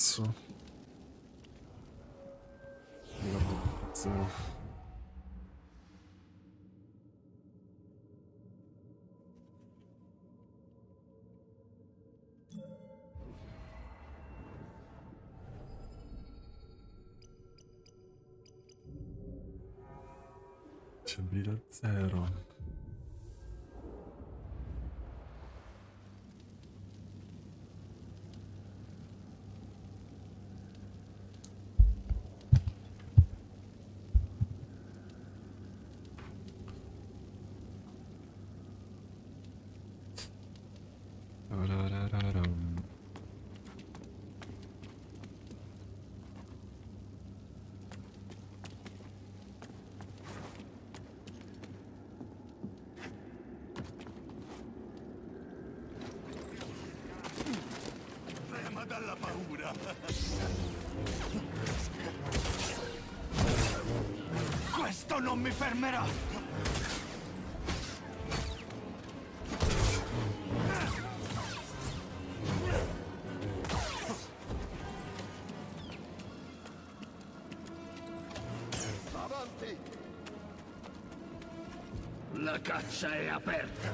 cazzo. Zero. C'è abilità zero. Tarararam. Trema dalla paura. Fermerà. Avanti! La caccia è aperta.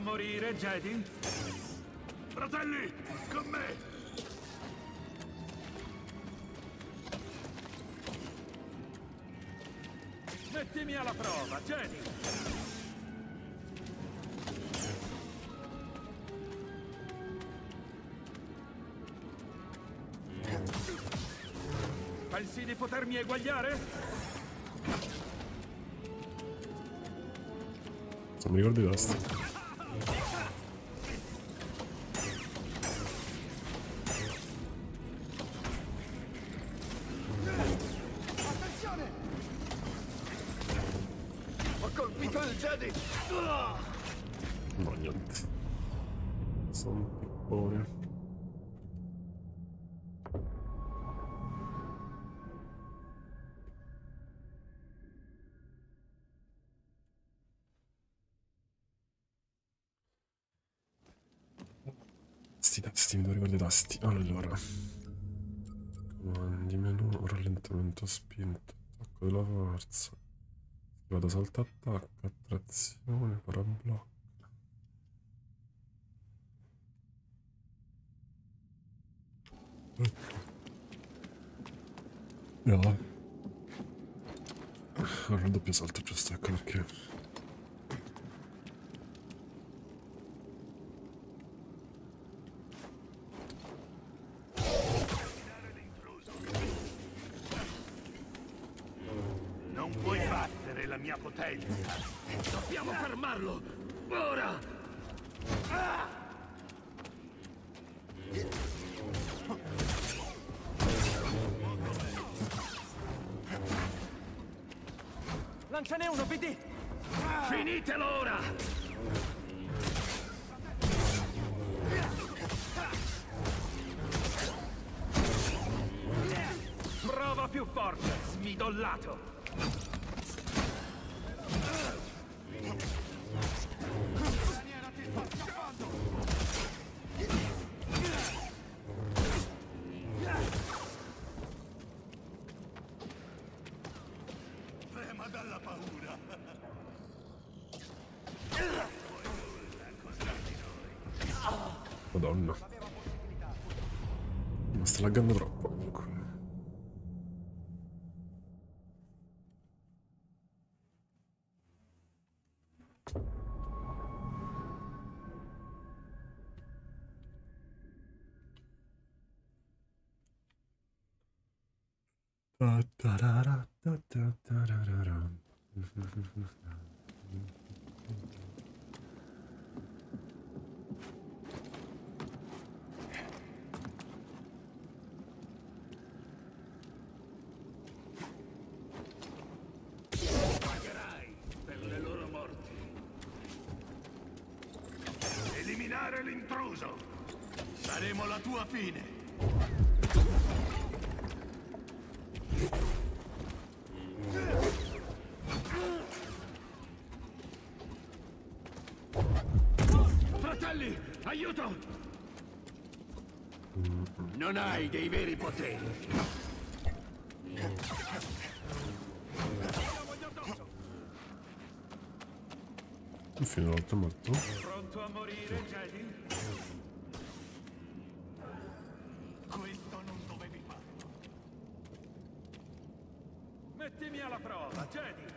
A morire, Jedi? Fratelli, con me! Mettimi alla prova, Jedi! Pensi di potermi eguagliare? non mi ricordo i tasti. Tasti. Allora. Comandi, menu, rallentamento spinto, attacco della forza. Vado salto attacco, attrazione, parablocco. Lanciane uno, BD! Finitelo ora! Prova più forte, smidollato! Madonna. Ma sta laggando troppo comunque. Ta tarara, ta ta tararara. Pagherai per le loro morti. Eliminare l'intruso. Saremo la tua fine. Fratelli, aiuto! Non hai dei veri poteri. Infine l'altro morto. Pronto a morire, Jedi? Questo non dovevi farlo. Mettimi alla prova, Jedi!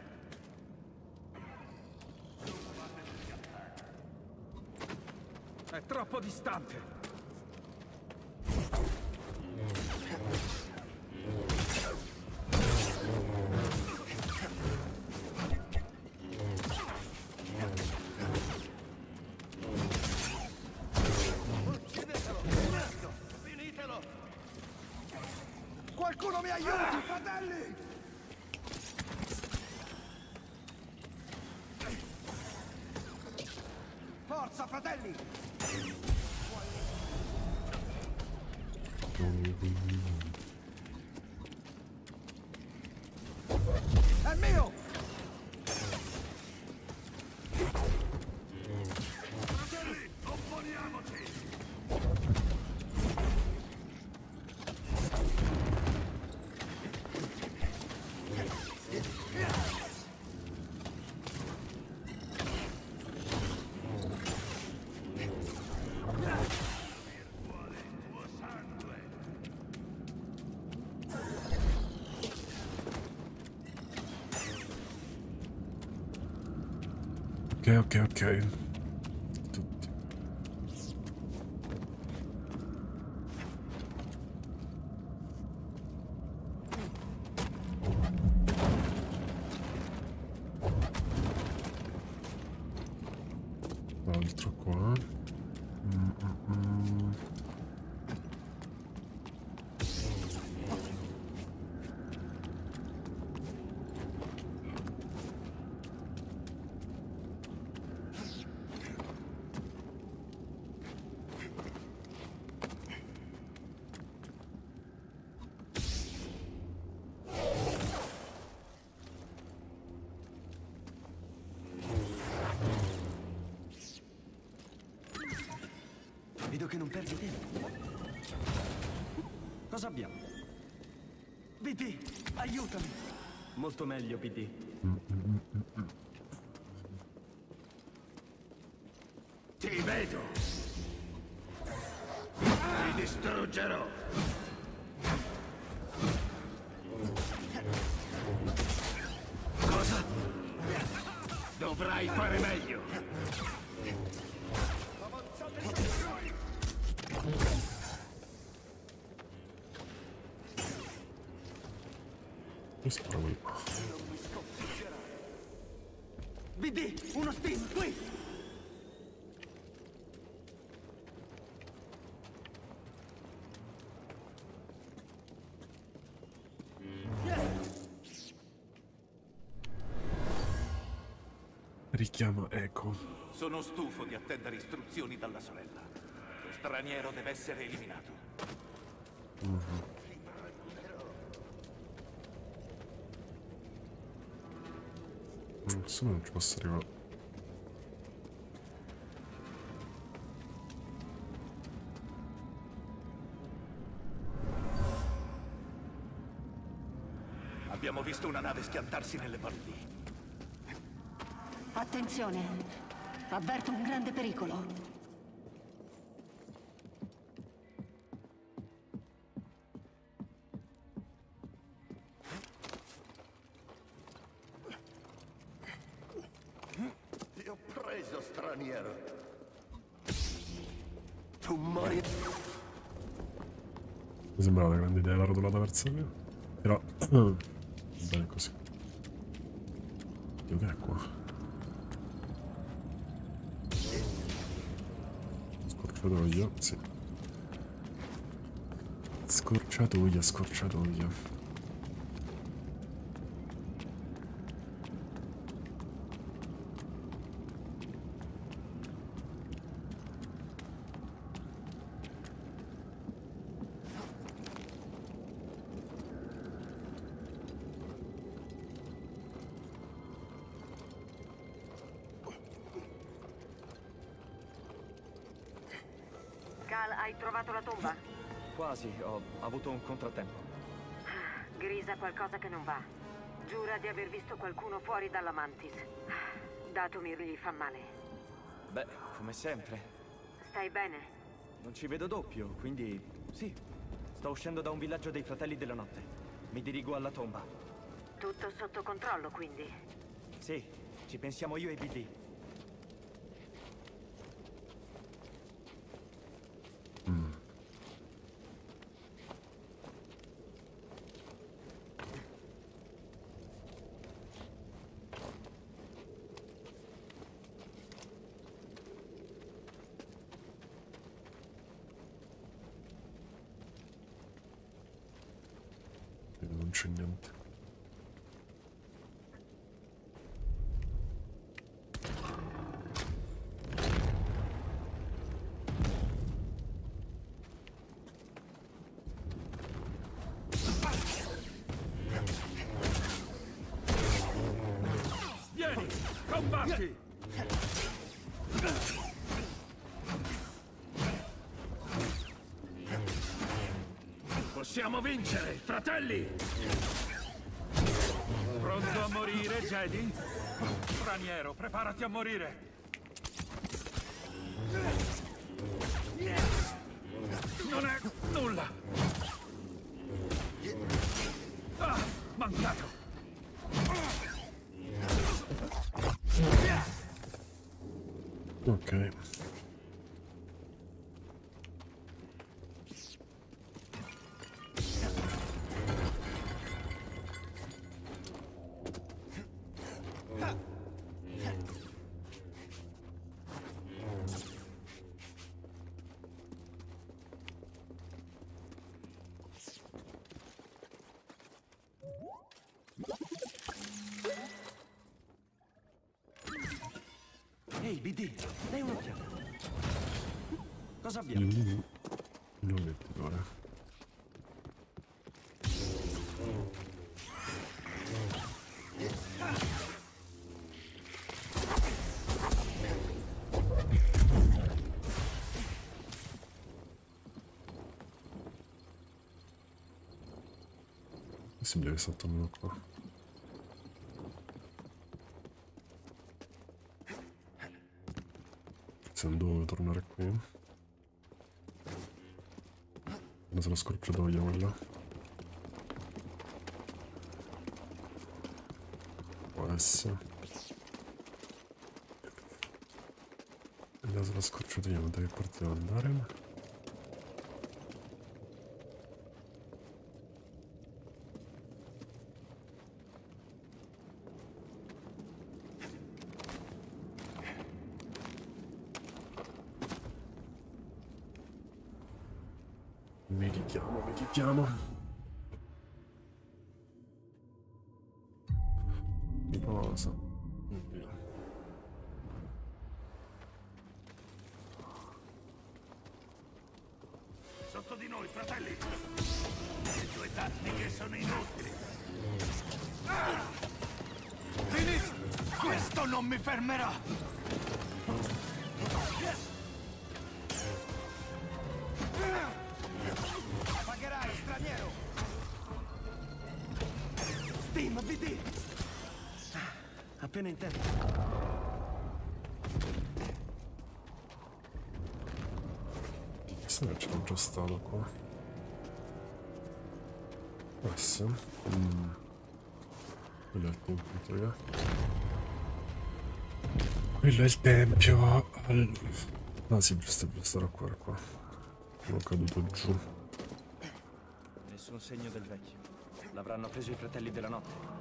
È troppo distante. Forza, Ok, ok, meglio, BD. BD, uno spin, qui! Richiama Eco. Sono stufo di attendere istruzioni dalla sorella. Lo straniero deve essere eliminato. Nessuno non ci posso arrivare. Abbiamo visto una nave schiantarsi nelle paludi. Attenzione! Avverto un grande pericolo. Rotolata verso me. Però... va bene così. Dio che è qua? Scorciatoia, sì. Scorciatoia, scorciatoia. Cal, hai trovato la tomba? Quasi, ho avuto un contrattempo. Gris ha qualcosa che non va. Giura di aver visto qualcuno fuori dalla Mantis. Datomir gli fa male. Beh, come sempre. Stai bene? Non ci vedo doppio, quindi sì. Sto uscendo da un villaggio dei fratelli della notte. Mi dirigo alla tomba. Tutto sotto controllo, quindi. Sì, ci pensiamo io e BD. Vedi, Non c'è niente. Vieni, combatti! Possiamo vincere, fratelli! Pronto a morire, Jedi? Straniero, preparati a morire! Ehi, BD, dai un'occhiata. Cosa abbiamo? Mm. Non è ora. Possibile che salto almeno qua. Forse non dovevo tornare qui. Se la scorciatoia quella. Può essere. Andiamo sulla scorciatoia, da che parte devo andare? Qua. Può essere. Mm. Quello è il tempio, raga. Quello è il tempio. Al- Ah sì, giusto, giusto, era qua, qua. Sono caduto giù. Nessun segno del vecchio. L'avranno preso i fratelli della notte.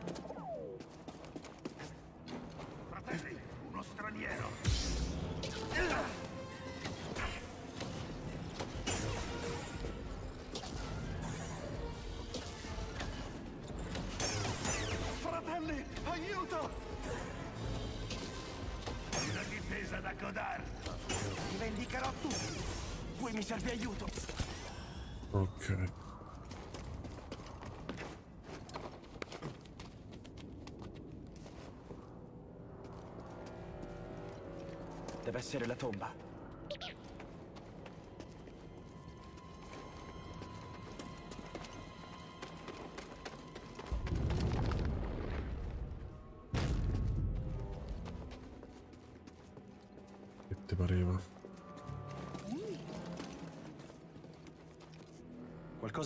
Difesa da Godard. Ti vendicherò tutti. Qui mi serve aiuto. Ok. Deve essere la tomba.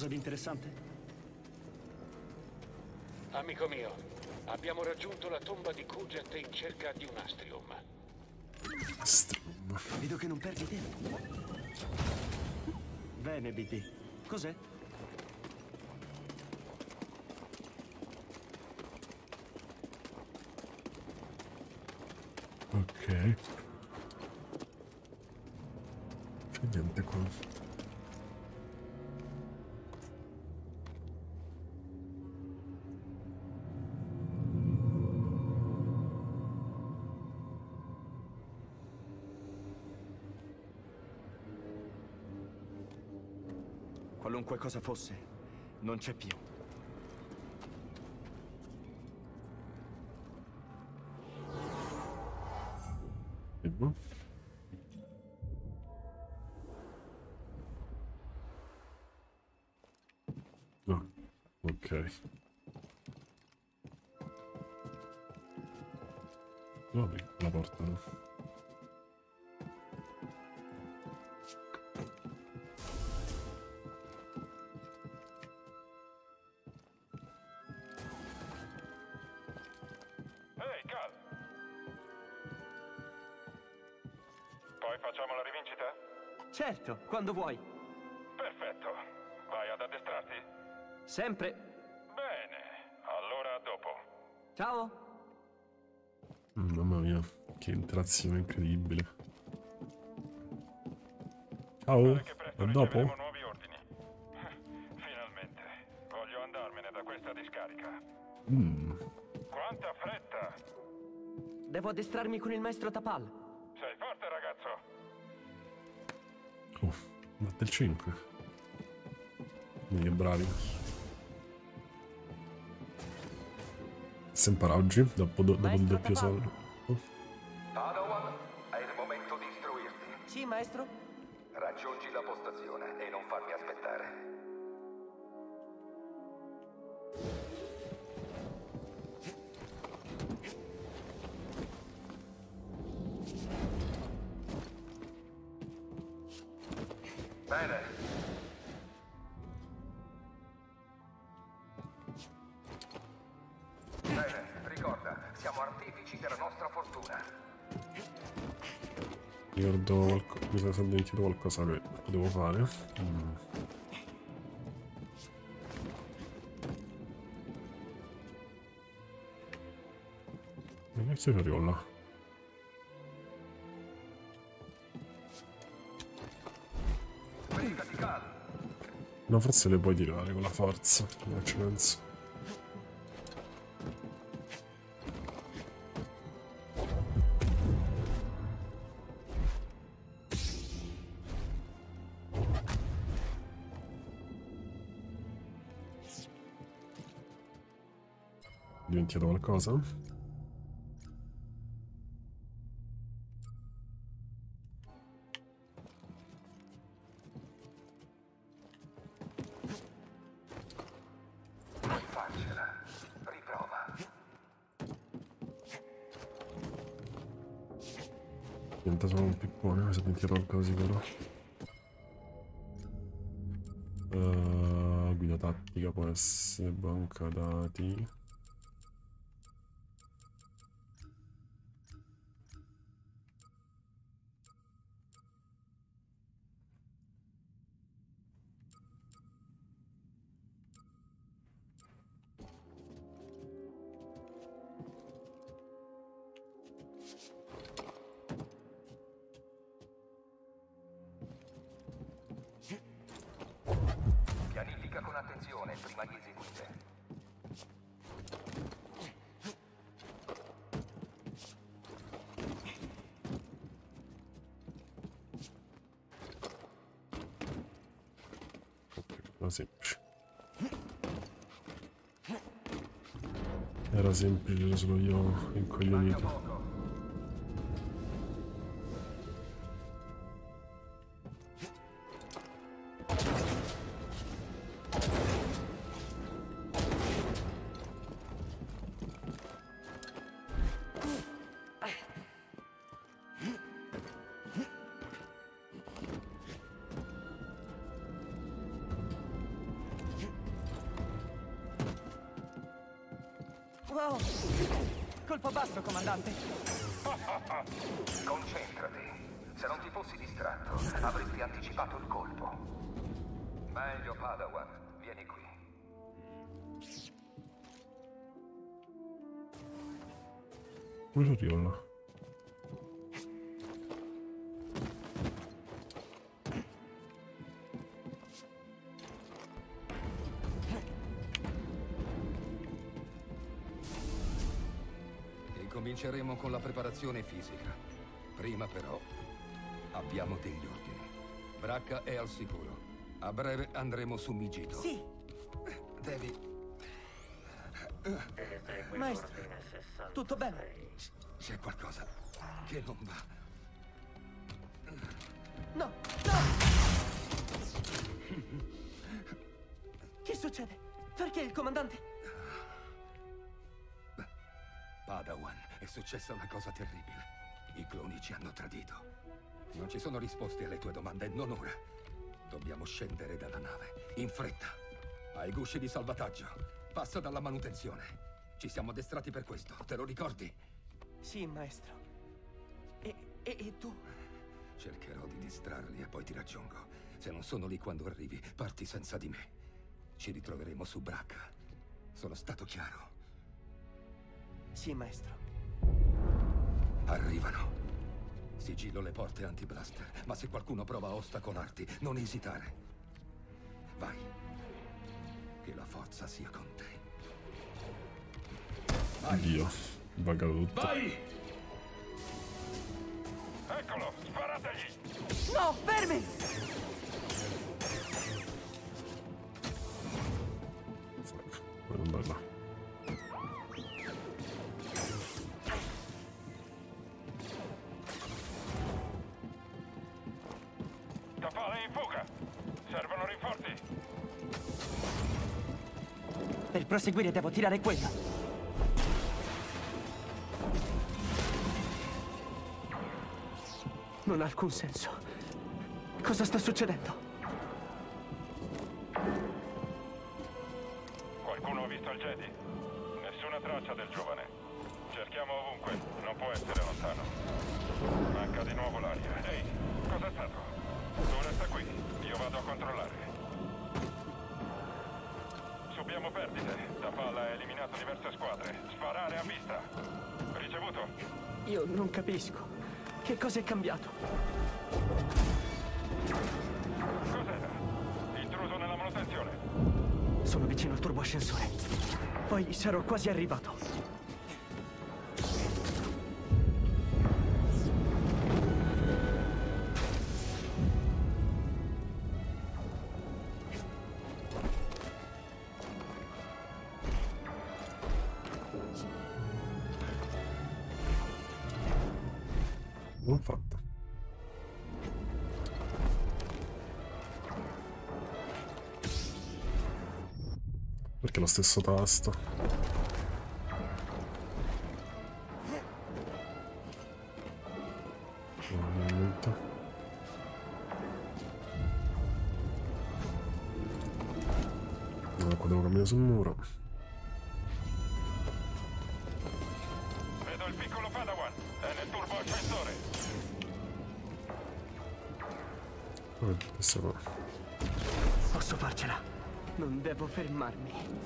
Qualcosa di interessante? Amico mio, abbiamo raggiunto la tomba di Kujet in cerca di un astrium. Strum. Vedo che non perdi tempo. Bene, BD. Cos'è? Ok. C'è niente qua. Qualunque cosa fosse, non c'è più. Ok. Certo, quando vuoi. Perfetto. Vai ad addestrarti? Sempre. Bene. Allora a dopo. Ciao. Mm, Mamma mia, che interazione incredibile. Ciao, a dopo? nuovi ordini. Finalmente. Voglio andarmene da questa discarica. Mm, Quanta fretta! Devo addestrarmi con il maestro Tapal. Il 5. Che bravi. Si impara oggi, dopo, do- dopo il doppio. Oh, Padawan, è il momento di istruirti. Sì, maestro? Raggiungi la postazione e non farmi aspettare. Ricordo qualcosa. Mi sono dimenticato qualcosa che potevo fare. Mm. Ma che si arrivo là? No, forse le puoi tirare con la forza. Non ci penso. Qualcosa? Diventa solo un pippone, mi sono dimenticato qualcosa sicuro. Uh, guida tattica può essere banca dati. Era semplice, solo io incoglionito. Colpo basso, comandante. Concentrati. Se non ti fossi distratto, avresti anticipato il colpo. Meglio, Padawan. Vieni qui. Come ci arrivo là? Incominceremo con la preparazione fisica. Prima però abbiamo degli ordini. Bracca è al sicuro. A breve andremo su Migito. Sì, Devi... maestro. Tutto bene? C'è qualcosa che non va. No, no! Che succede? Perché il comandante? Padawan, è successa una cosa terribile. I cloni ci hanno tradito. Non ci sono risposte alle tue domande, non ora. Dobbiamo scendere dalla nave, in fretta. Hai gusci di salvataggio. Passa dalla manutenzione. Ci siamo addestrati per questo, te lo ricordi? Sì, maestro. E, e, e tu? Cercherò di distrarli e poi ti raggiungo. Se non sono lì quando arrivi, parti senza di me. Ci ritroveremo su Bracca. Sono stato chiaro. Sì, maestro. Arrivano. Sigillo le porte anti-blaster, ma se qualcuno prova a ostacolarti, non esitare. Vai. Che la forza sia con te. Oddio, buggato tutto. Vai! Eccolo, sparategli! No, fermi! Proseguire devo tirare quella. Non ha alcun senso. Cosa sta succedendo? Qualcuno ha visto il Jedi? Nessuna traccia del giovane. Cerchiamo ovunque, non può essere lontano. Manca di nuovo l'aria. Ehi, cos'è stato? Tu resta qui, io vado a controllare. Subiamo perdite. Tapal ha eliminato diverse squadre. Sparare a vista. Ricevuto? Io non capisco. Che cosa è cambiato? Cos'era? Intruso nella manutenzione. Sono vicino al turboascensore. Poi sarò quasi arrivato. Lo stesso tasto? Probabilmente. No, qua devo camminare sul muro. Vedo il piccolo Padawan. È nel turbo ascensore. Oh, questa qua. Posso farcela. Non devo fermarmi.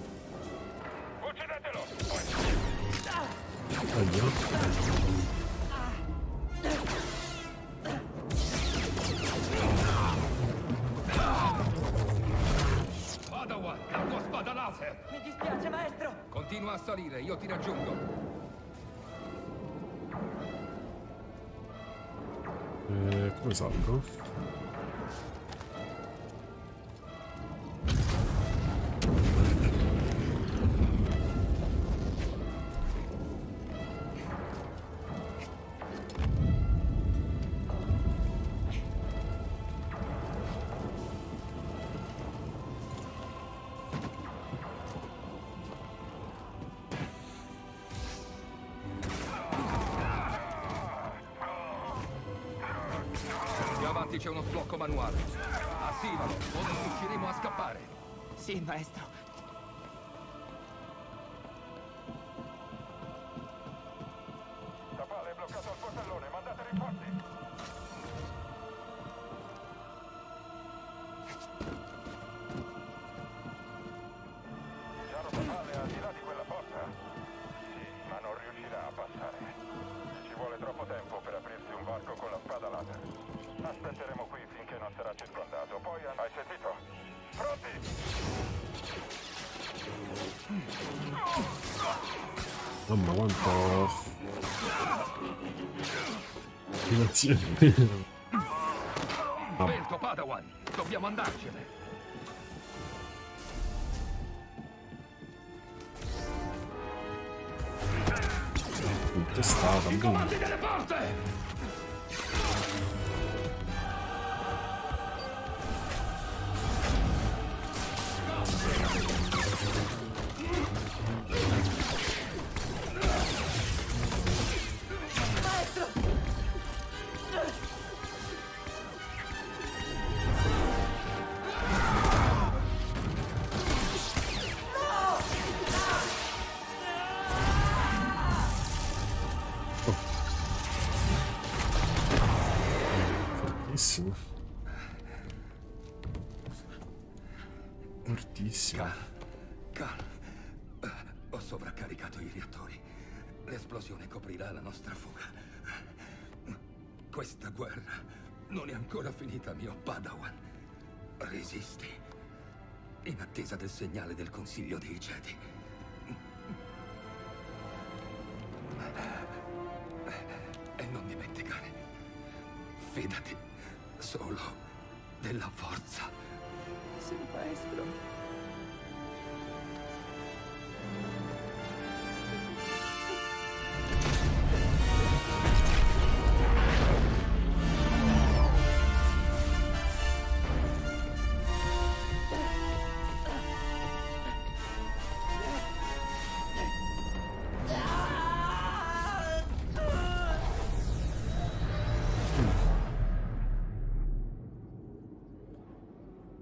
Come c'è uno sblocco manuale. Attivalo, o non riusciremo a scappare. Sì, maestro. Mamma quanto... Grazie. Svelto, Padawan! Dobbiamo andarcene! Testata, boom. Consiglio dei Jedi.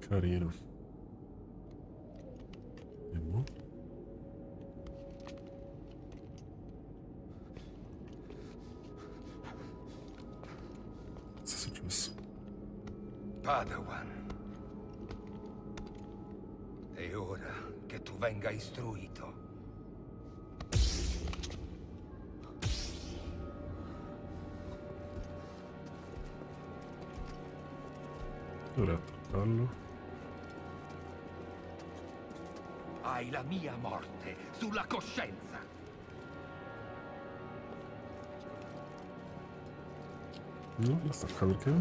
Carino. E mo? Cosa è successo? Padawan. È ora che tu venga istruito. Dovrei attaccarlo. Hai la mia morte sulla coscienza. No, la stacca perché?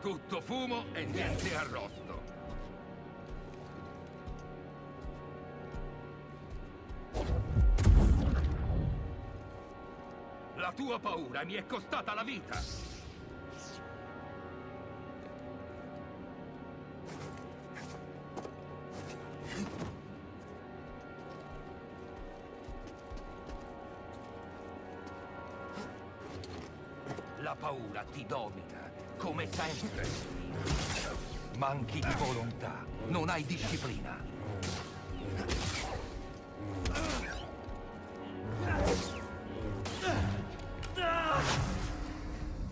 Tutto fumo e niente arrosto. La tua paura mi è costata la vita. Sempre. Manchi di volontà, non hai disciplina.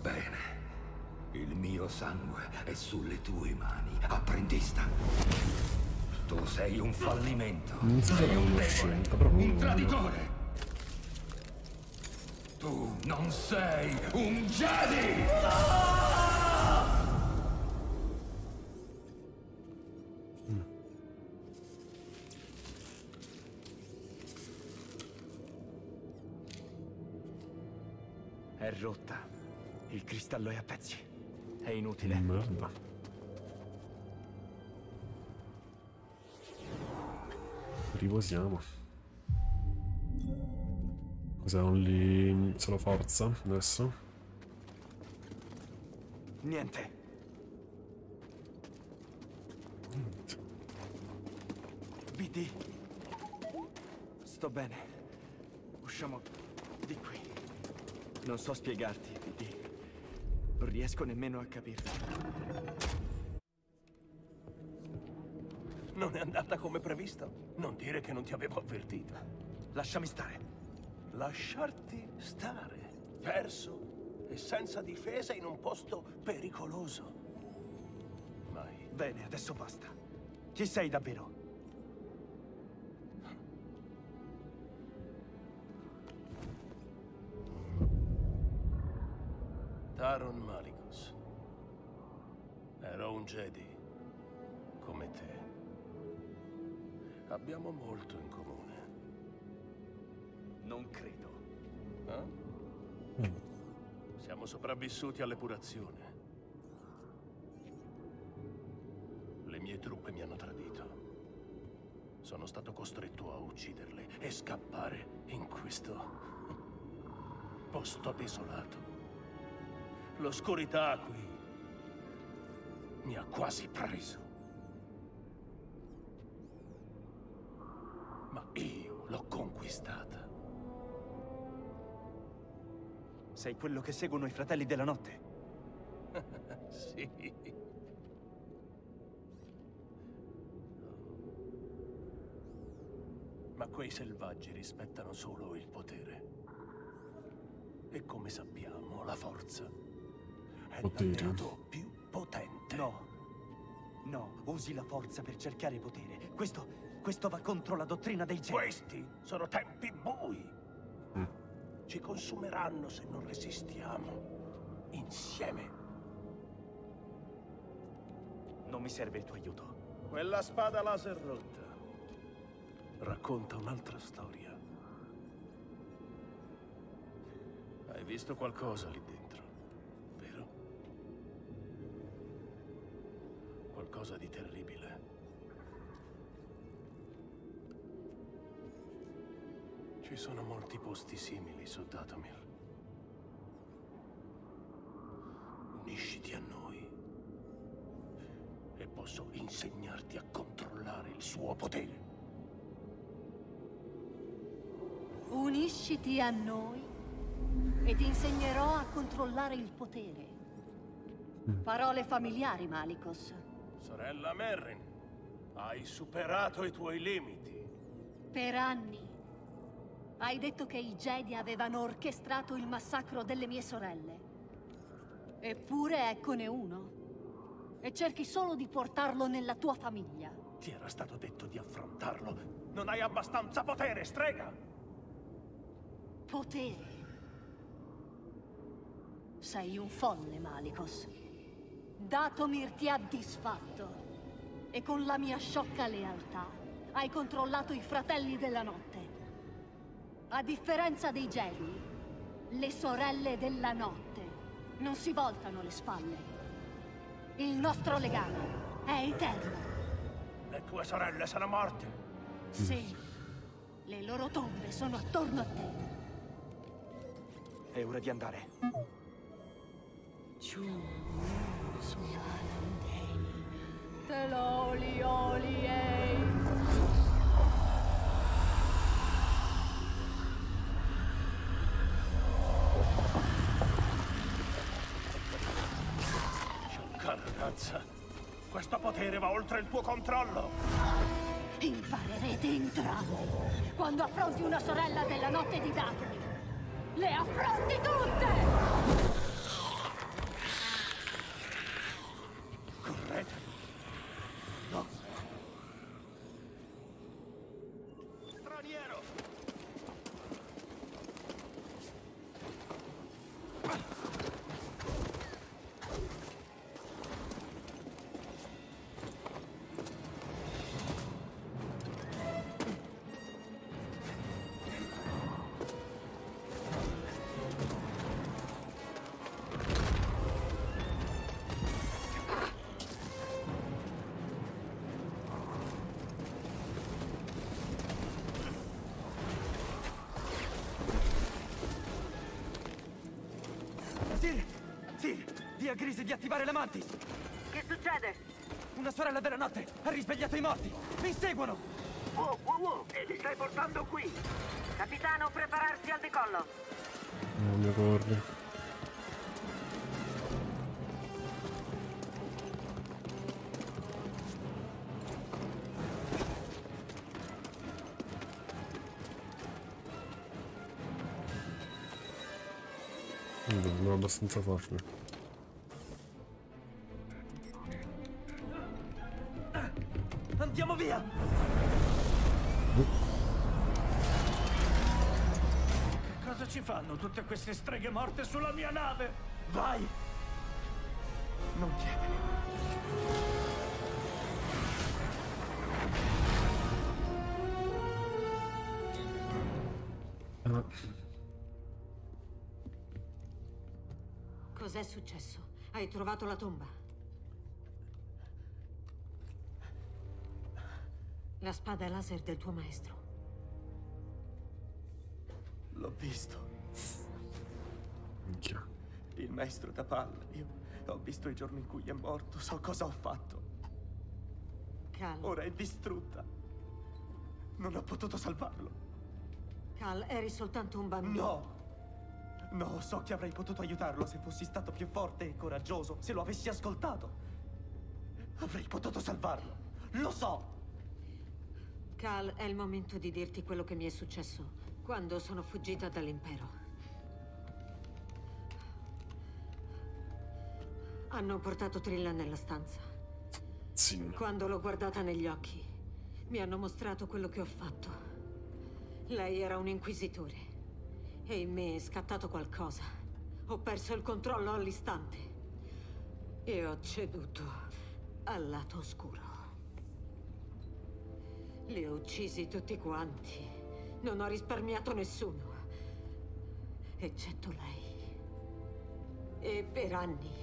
Bene, il mio sangue è sulle tue mani, apprendista. Tu sei un fallimento. Non Sei un debole, un traditore. Tu non sei un Jedi! È Cristallo è a pezzi. È inutile. Merda. Riposiamo. Cos'è only solo forza adesso? Niente. BD. Sto bene. Usciamo di qui. Non so spiegarti. Non riesco nemmeno a capirlo. Non è andata come previsto? Non dire che non ti avevo avvertito. Lasciami stare. Lasciarti stare, perso e senza difesa in un posto pericoloso. Mai. Bene, adesso basta. Chi sei davvero? Abbiamo molto in comune. Non credo. Eh? Siamo sopravvissuti all'epurazione. Le mie truppe mi hanno tradito. Sono stato costretto a ucciderle e scappare in questo posto desolato. L'oscurità qui mi ha quasi preso. Ma io conquistata. Sei quello che seguono i fratelli della notte? sì. Ma quei selvaggi rispettano solo il potere. E come sappiamo, la forza è Potere. l'alleato più potente. No. No, usi la forza per cercare potere. Questo, questo va contro la dottrina dei Jedi. Questi sono tempi bui. Ci consumeranno se non resistiamo. Insieme. Non mi serve il tuo aiuto. Quella spada laser rotta racconta un'altra storia. Hai visto qualcosa lì dentro, vero? Qualcosa di terribile. Ci sono molti posti simili su Datomir. Unisciti a noi e posso insegnarti a controllare il suo potere. Unisciti a noi e ti insegnerò a controllare il potere. Parole familiari, Malicos. Sorella Merrin, hai superato i tuoi limiti. Per anni hai detto che i Jedi avevano orchestrato il massacro delle mie sorelle. Eppure eccone uno. E cerchi solo di portarlo nella tua famiglia. Ti era stato detto di affrontarlo. Non hai abbastanza potere, strega! Potere. Sei un folle, Malicos. Datomir ti ha disfatto. E con la mia sciocca lealtà hai controllato i fratelli della notte. A differenza dei Jedi, le sorelle della notte non si voltano le spalle. Il nostro legame è eterno. Le tue sorelle sono morte. Sì, le loro tombe sono attorno a te. È ora di andare. Giù, su Alandei, te l'oli oli ei. Ragazza. Questo potere va oltre il tuo controllo. Imparerete entrambi. Quando affronti una sorella della notte di Datomir, le affronti tutte! Grise di attivare la Mantis! Che succede? Una sorella della notte ha risvegliato i morti! Mi inseguono! Wow, wow, wow! E li stai portando qui! Capitano, prepararsi al decollo! Non mi. Non è abbastanza facile. Tutte queste streghe morte sulla mia nave? Vai! Non chiedere. Cos'è successo? Hai trovato la tomba? La spada laser del tuo maestro. L'ho visto. Maestro da palla. Io ho visto i giorni in cui è morto. So cosa ho fatto. Cal, Ora è distrutta. Non ho potuto salvarlo. Cal, eri soltanto un bambino. No! No, so che avrei potuto aiutarlo se fossi stato più forte e coraggioso, se lo avessi ascoltato. Avrei potuto salvarlo. Lo so! Cal, è il momento di dirti quello che mi è successo quando sono fuggita dall'impero. Hanno portato Trilla nella stanza. Zin. Quando l'ho guardata negli occhi, mi hanno mostrato quello che ho fatto. Lei era un inquisitore. E in me è scattato qualcosa. Ho perso il controllo all'istante. E ho ceduto al lato oscuro. Li ho uccisi tutti quanti. Non ho risparmiato nessuno. Eccetto lei. E per anni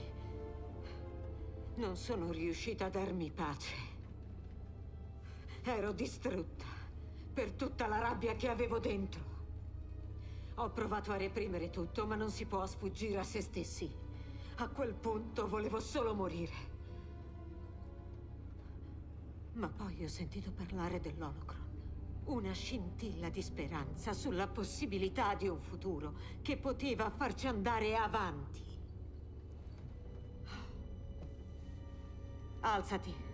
non sono riuscita a darmi pace. Ero distrutta per tutta la rabbia che avevo dentro. Ho provato a reprimere tutto, ma non si può sfuggire a se stessi. A quel punto volevo solo morire. Ma poi ho sentito parlare dell'Holocron. Una scintilla di speranza sulla possibilità di un futuro che poteva farci andare avanti. Alzati.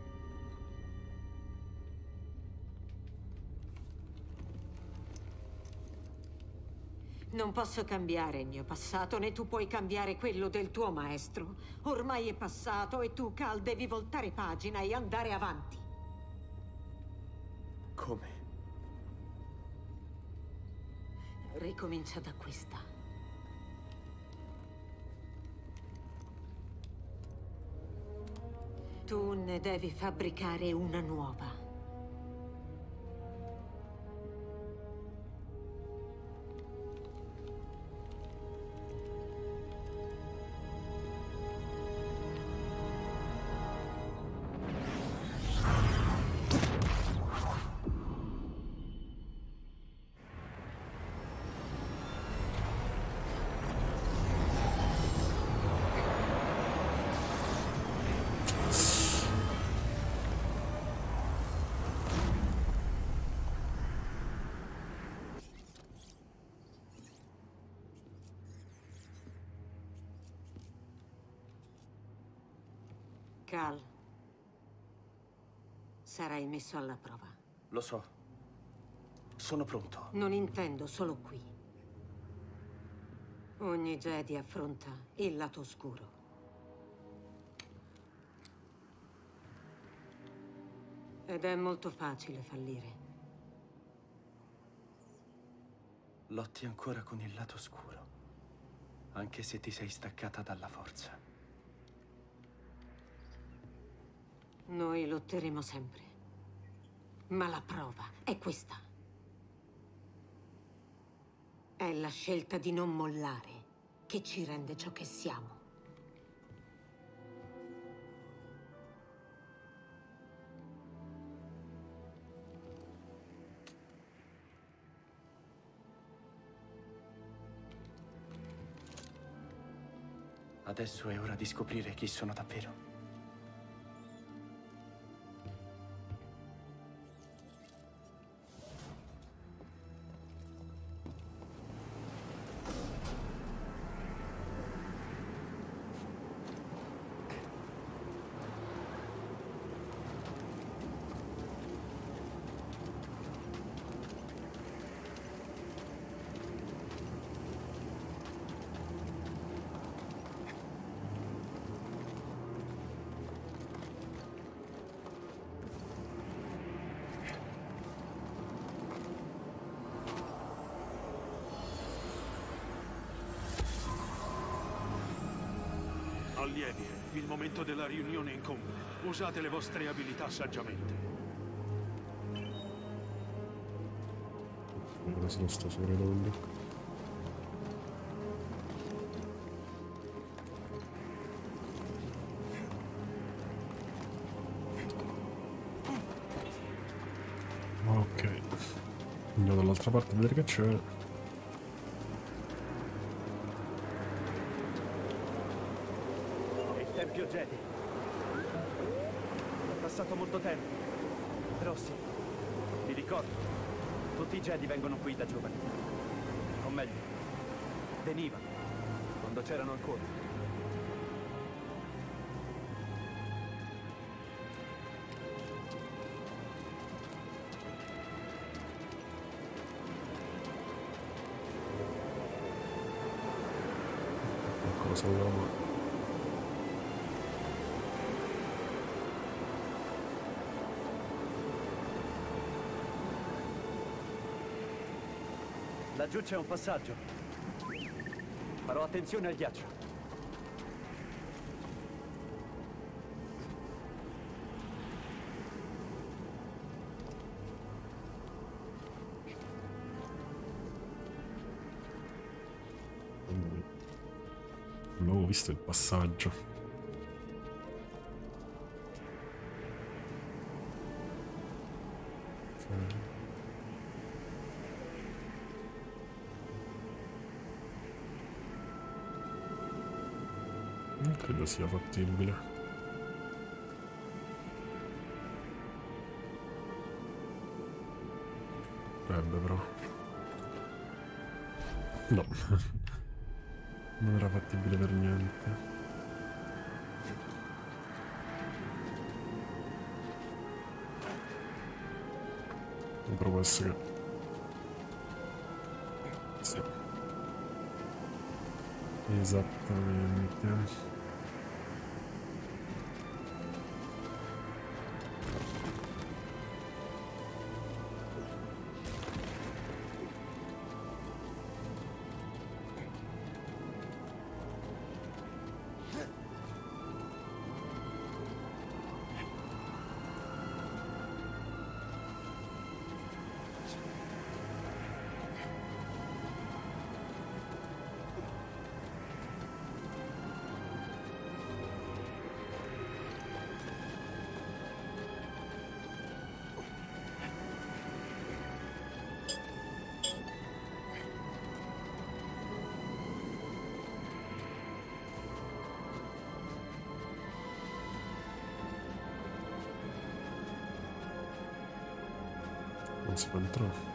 Non posso cambiare il mio passato, né tu puoi cambiare quello del tuo maestro. Ormai è passato e tu, Cal, devi voltare pagina e andare avanti. Come? Ricomincia da questa. Tu ne devi fabbricare una nuova. Cal, sarai messo alla prova. Lo so. Sono pronto. Non intendo solo qui. Ogni Jedi affronta il lato oscuro. Ed è molto facile fallire. Lotti ancora con il lato scuro. Anche se ti sei staccata dalla forza. Noi lotteremo sempre. Ma la prova è questa. È la scelta di non mollare che ci rende ciò che siamo. Adesso è ora di scoprire chi sono davvero. Momento della riunione incombe. Usate le vostre abilità saggiamente. Adesso lo sto sorridendo. Ok. Andiamo dall'altra parte a vedere che c'è. Il Tempio Jedi. È passato molto tempo. Però sì, mi ricordo. Tutti vengono qui da giovani. O meglio, venivano, quando c'erano ancora. Qualcosa uomo. Laggiù c'è un passaggio. Farò attenzione al ghiaccio. Non avevo visto il passaggio. Sia fattibile. Potrebbe però. No. Non era fattibile per niente. Però può essere. Sì. Esattamente. Entrare.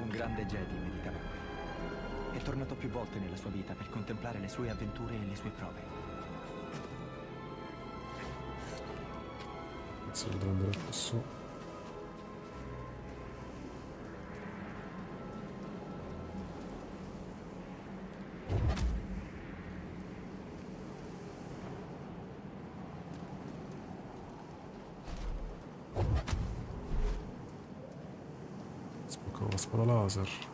Un grande Jedi meditava qui. È tornato più volte nella sua vita per contemplare le sue avventure e le sue prove. Dovrà andare qua su. Spaccavo la spada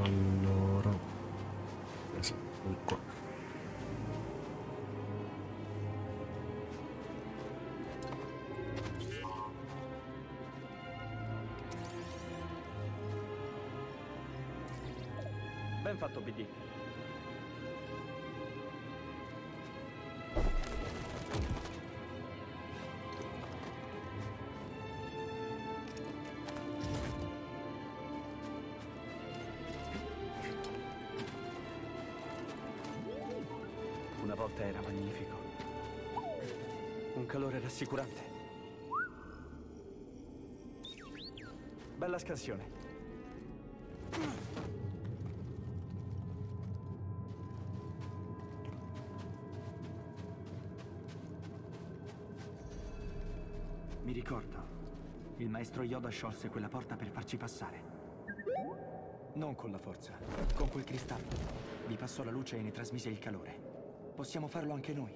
Allora. Sì, qua. Ben fatto, BD. Volta era magnifico. Un calore rassicurante. Bella scansione. Mi ricordo. Il maestro Yoda sciolse quella porta per farci passare. Non con la forza, con quel cristallo. Vi passò la luce e ne trasmise il calore. Possiamo farlo anche noi.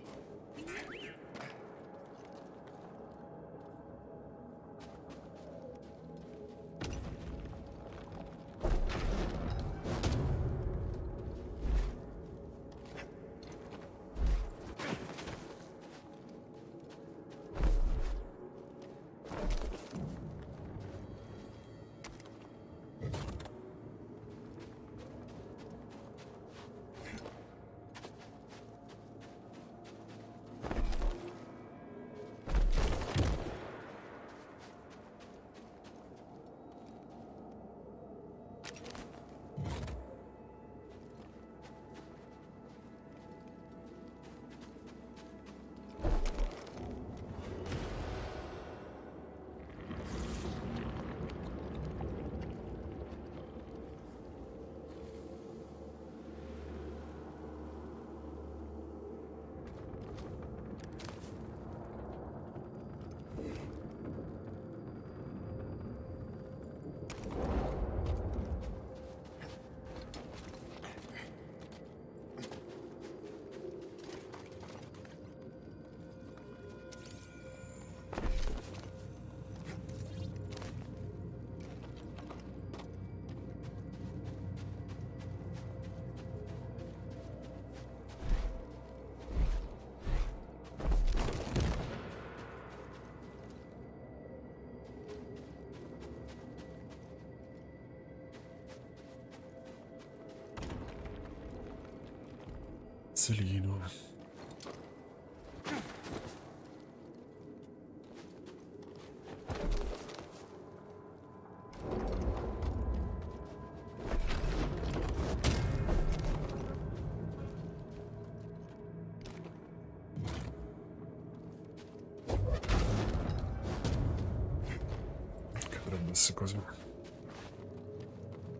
Zelino.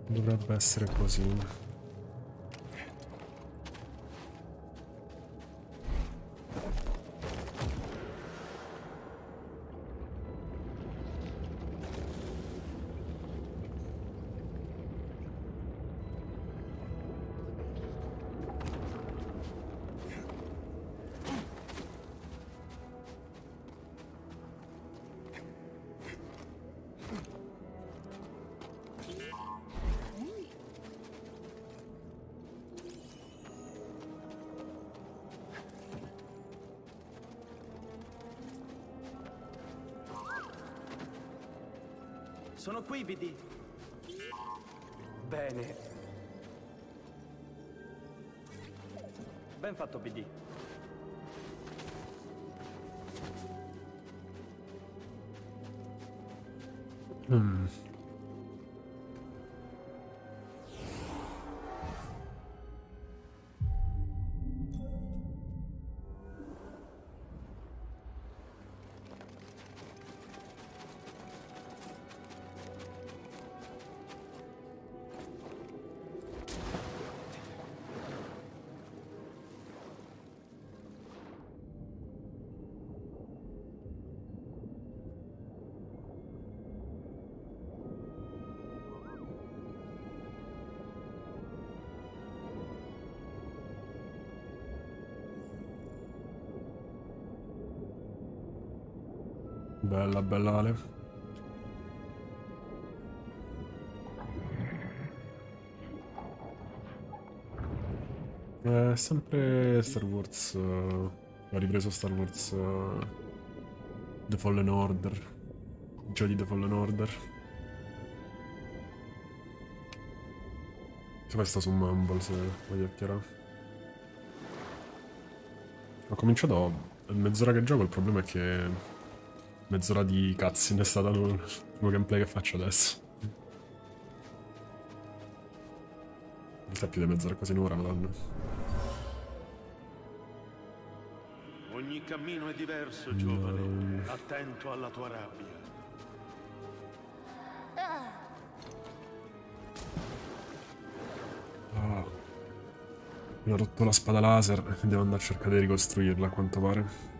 Dovrebbe essere così. BD. Bene. Ben fatto, BD. Bella, bella Ale. È sempre Star Wars. Uh, ha ripreso Star Wars uh, The Fallen Order. Jedi The Fallen Order. Che poi sta su Mumble se voglio chiacchierare. Ho cominciato mezz'ora che gioco, il problema è che mezz'ora di cutscene è stata il gameplay che faccio adesso. In realtà più di mezz'ora quasi un'ora, madonna. Ogni cammino è diverso, giovane. Attento alla tua rabbia. Ah. Mi ho rotto la spada laser devo andare a cercare di ricostruirla a quanto pare.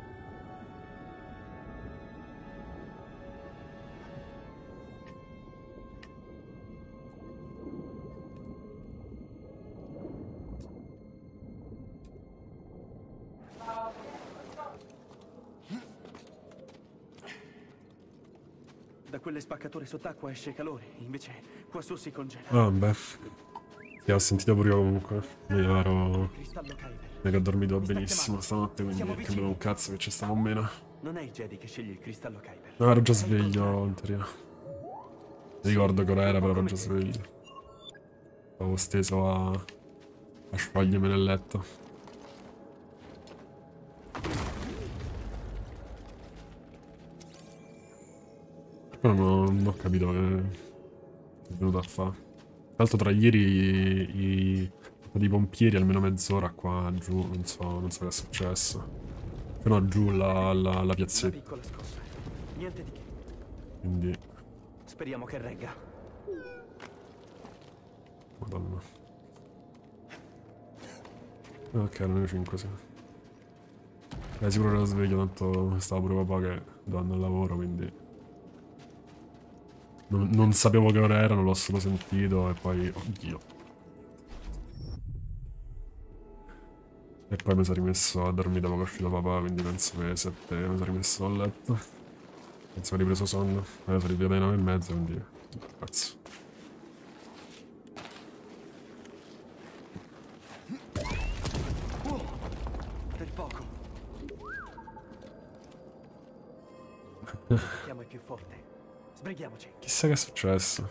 Sott'acqua esce calore, invece qua su si congela. Ah, beh. Ti ho sentito pure io comunque. Io ero. Mega dormito benissimo stanotte, quindi cambiavo un cazzo che ci stavo meno. Non è il Jedi che sceglie il cristallo Kyber. No, ero già sveglio in teoria. Ricordo che ora era, però ero già sveglio. Stavo steso a. a sciogliermi nel letto. Però non, ho capito che è venuto a fare. Tra l'altro tra ieri i, i, i pompieri almeno mezz'ora qua giù, non so, non so che è successo. Però giù la, la, la piazzetta. Piccola scossa. Niente di che. Quindi, Speriamo che regga. madonna. Ok, erano le 5, sì. Eh, sicuro ero sveglio, tanto stava pure papà che doveva andare al lavoro, quindi... Non, non sapevo che ora erano, l'ho solo sentito e poi... Oddio. E poi mi sono rimesso a dormire dopo che è uscito papà, quindi penso che 7 mi sono rimesso a letto. Penso che ho ripreso sonno. Adesso sono ripreso alle 9 e mezza, quindi... Cazzo. Sbrighiamoci. Chissà che è successo.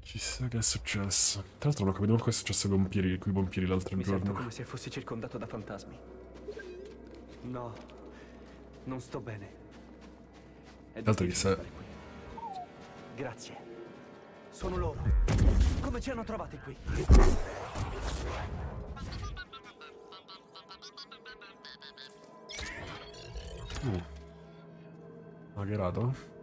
Chissà che è successo. Tra l'altro non ho capito che è successo con i pompieri, coi pompieri l'altro Mi sento giorno. come se fossi circondato da fantasmi. No, non sto bene. È Tra l'altro difficile chissà... qui. Grazie. Sono loro. Come ci hanno trovati qui? Uh. Hackerato? Insieme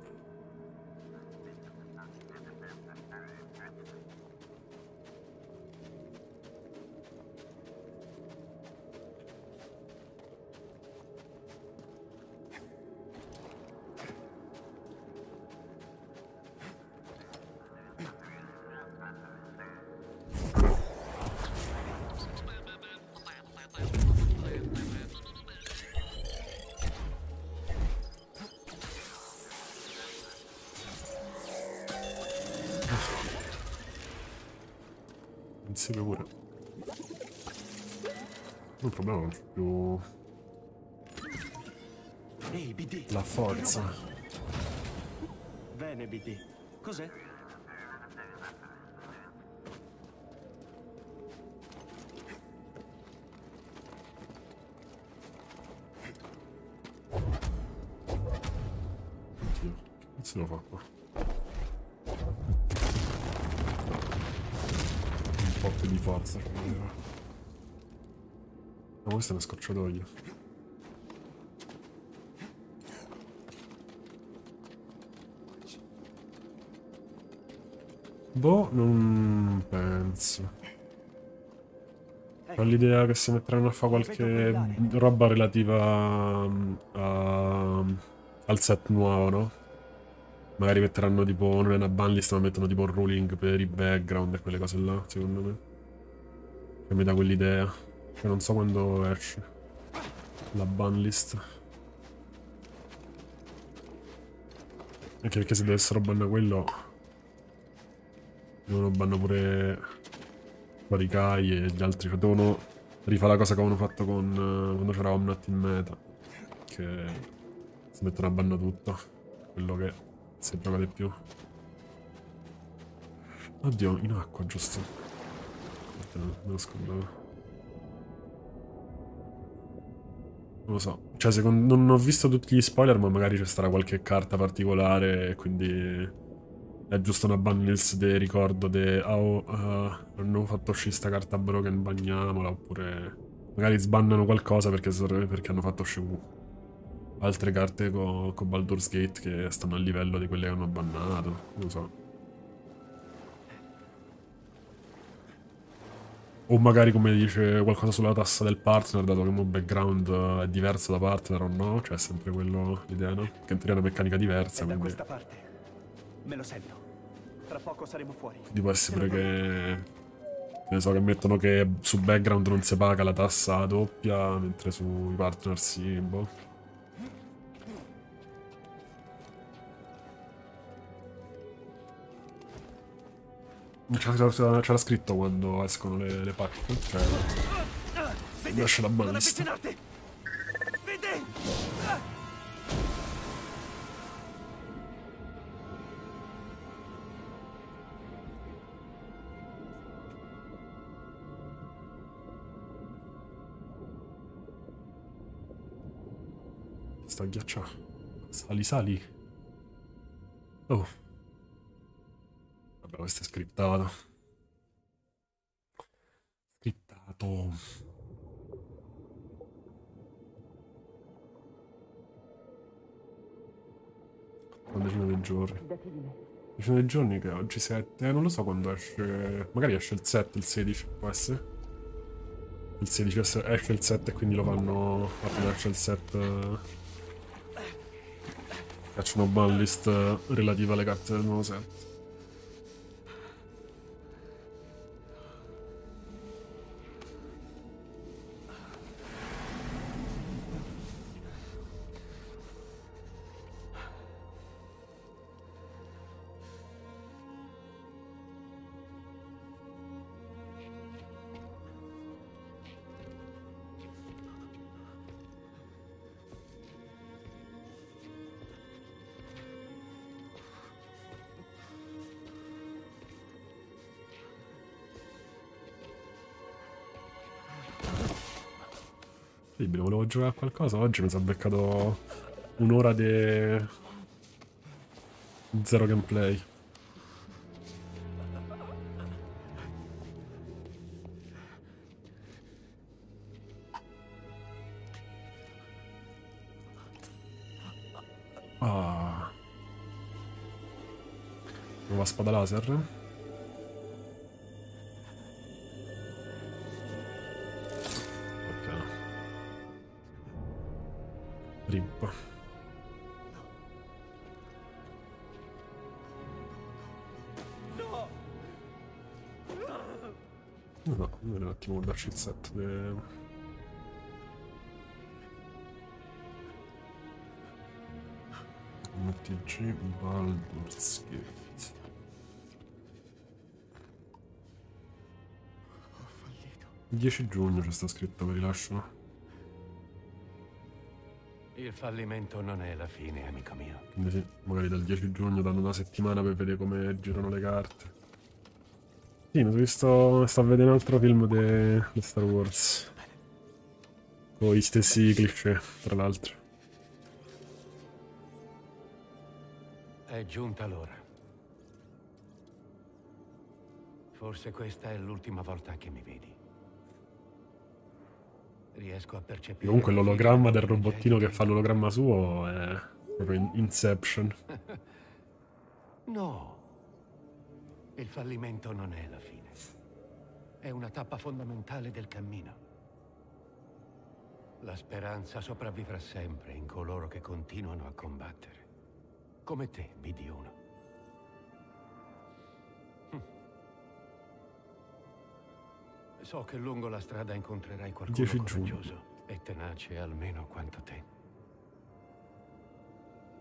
la forza. Bene, BD. Cos'è? Oddio, che cazzo lo fa qua? Un po' più di forza. Ma questa è una scorciatoia. Boh, non penso. Ho l'idea che si metteranno a fare qualche roba relativa mm, a- al set nuovo, no? Magari metteranno tipo, non è una banlist, ma mettono tipo un ruling per i background e quelle cose là, secondo me. Che mi dà quell'idea. Che non so quando esce. la ban list. Anche perché se dovessero bannare quello... Devono bannare pure... Barikai e gli altri. Devono rifare la cosa che avevano fatto con... Uh, quando c'era Omnat in meta. Che... Si mettono a bannare tutto. Quello che si gioca di più. Oddio, in acqua, giusto? Aspetta, me lo scordavo. Non lo so. Cioè, secondo... non ho visto tutti gli spoiler, ma magari c'è stata qualche carta particolare, quindi... È giusto una banlist di ricordo di... Oh, uh, hanno fatto uscire sta carta broken, bagniamola, oppure... Magari sbannano qualcosa perché, perché hanno fatto uscire altre carte con co Baldur's Gate che stanno a livello di quelle che hanno bannato. Non so. O magari come dice qualcosa sulla tassa del partner, dato che il mio background è diverso da partner o no, cioè è sempre quello l'idea, no? Che in teoria è una meccanica diversa, quindi... Me lo sento. Tra poco saremo fuori. Quindi può essere che... Ne so, che mettono che su background non si paga la tassa doppia, mentre sui partner sì, boh. C'era scritto quando escono le, le pack. Cioè, lascia la ballista. Sta ghiacciando. Sali, sali. Oh. Vabbè, questo è scriptato. Scriptato. Una decina di giorni. Decina di giorni che oggi 7. Eh, non lo so quando esce. Magari esce il 7, il 16, può essere. Il 16 esce il 7 e quindi lo fanno appena esce il 7. Facciano ban list relativa alle carte del nuovo set. Giocare a qualcosa, oggi mi sono beccato un'ora di... Zero gameplay. Ah. Nuova spada laser. Il set. De... MTG Baldur's Gate. Il 10 giugno c'è sta scritto per rilascio. Il fallimento non è la fine, amico mio. Quindi sì, magari dal 10 giugno danno una settimana per vedere come girano le carte. Sì, mi sono visto... sto a vedere un altro film di Star Wars. Con gli stessi cliché, tra l'altro. È giunta l'ora. Forse questa è l'ultima volta che mi vedi. Riesco a percepire. Comunque l'ologramma del robottino che fa l'ologramma suo è proprio Inception. no. Il fallimento non è la fine. È una tappa fondamentale del cammino. La speranza sopravvivrà sempre in coloro che continuano a combattere. Come te, BD1. So che lungo la strada incontrerai qualcuno 10 coraggioso. È tenace almeno quanto te.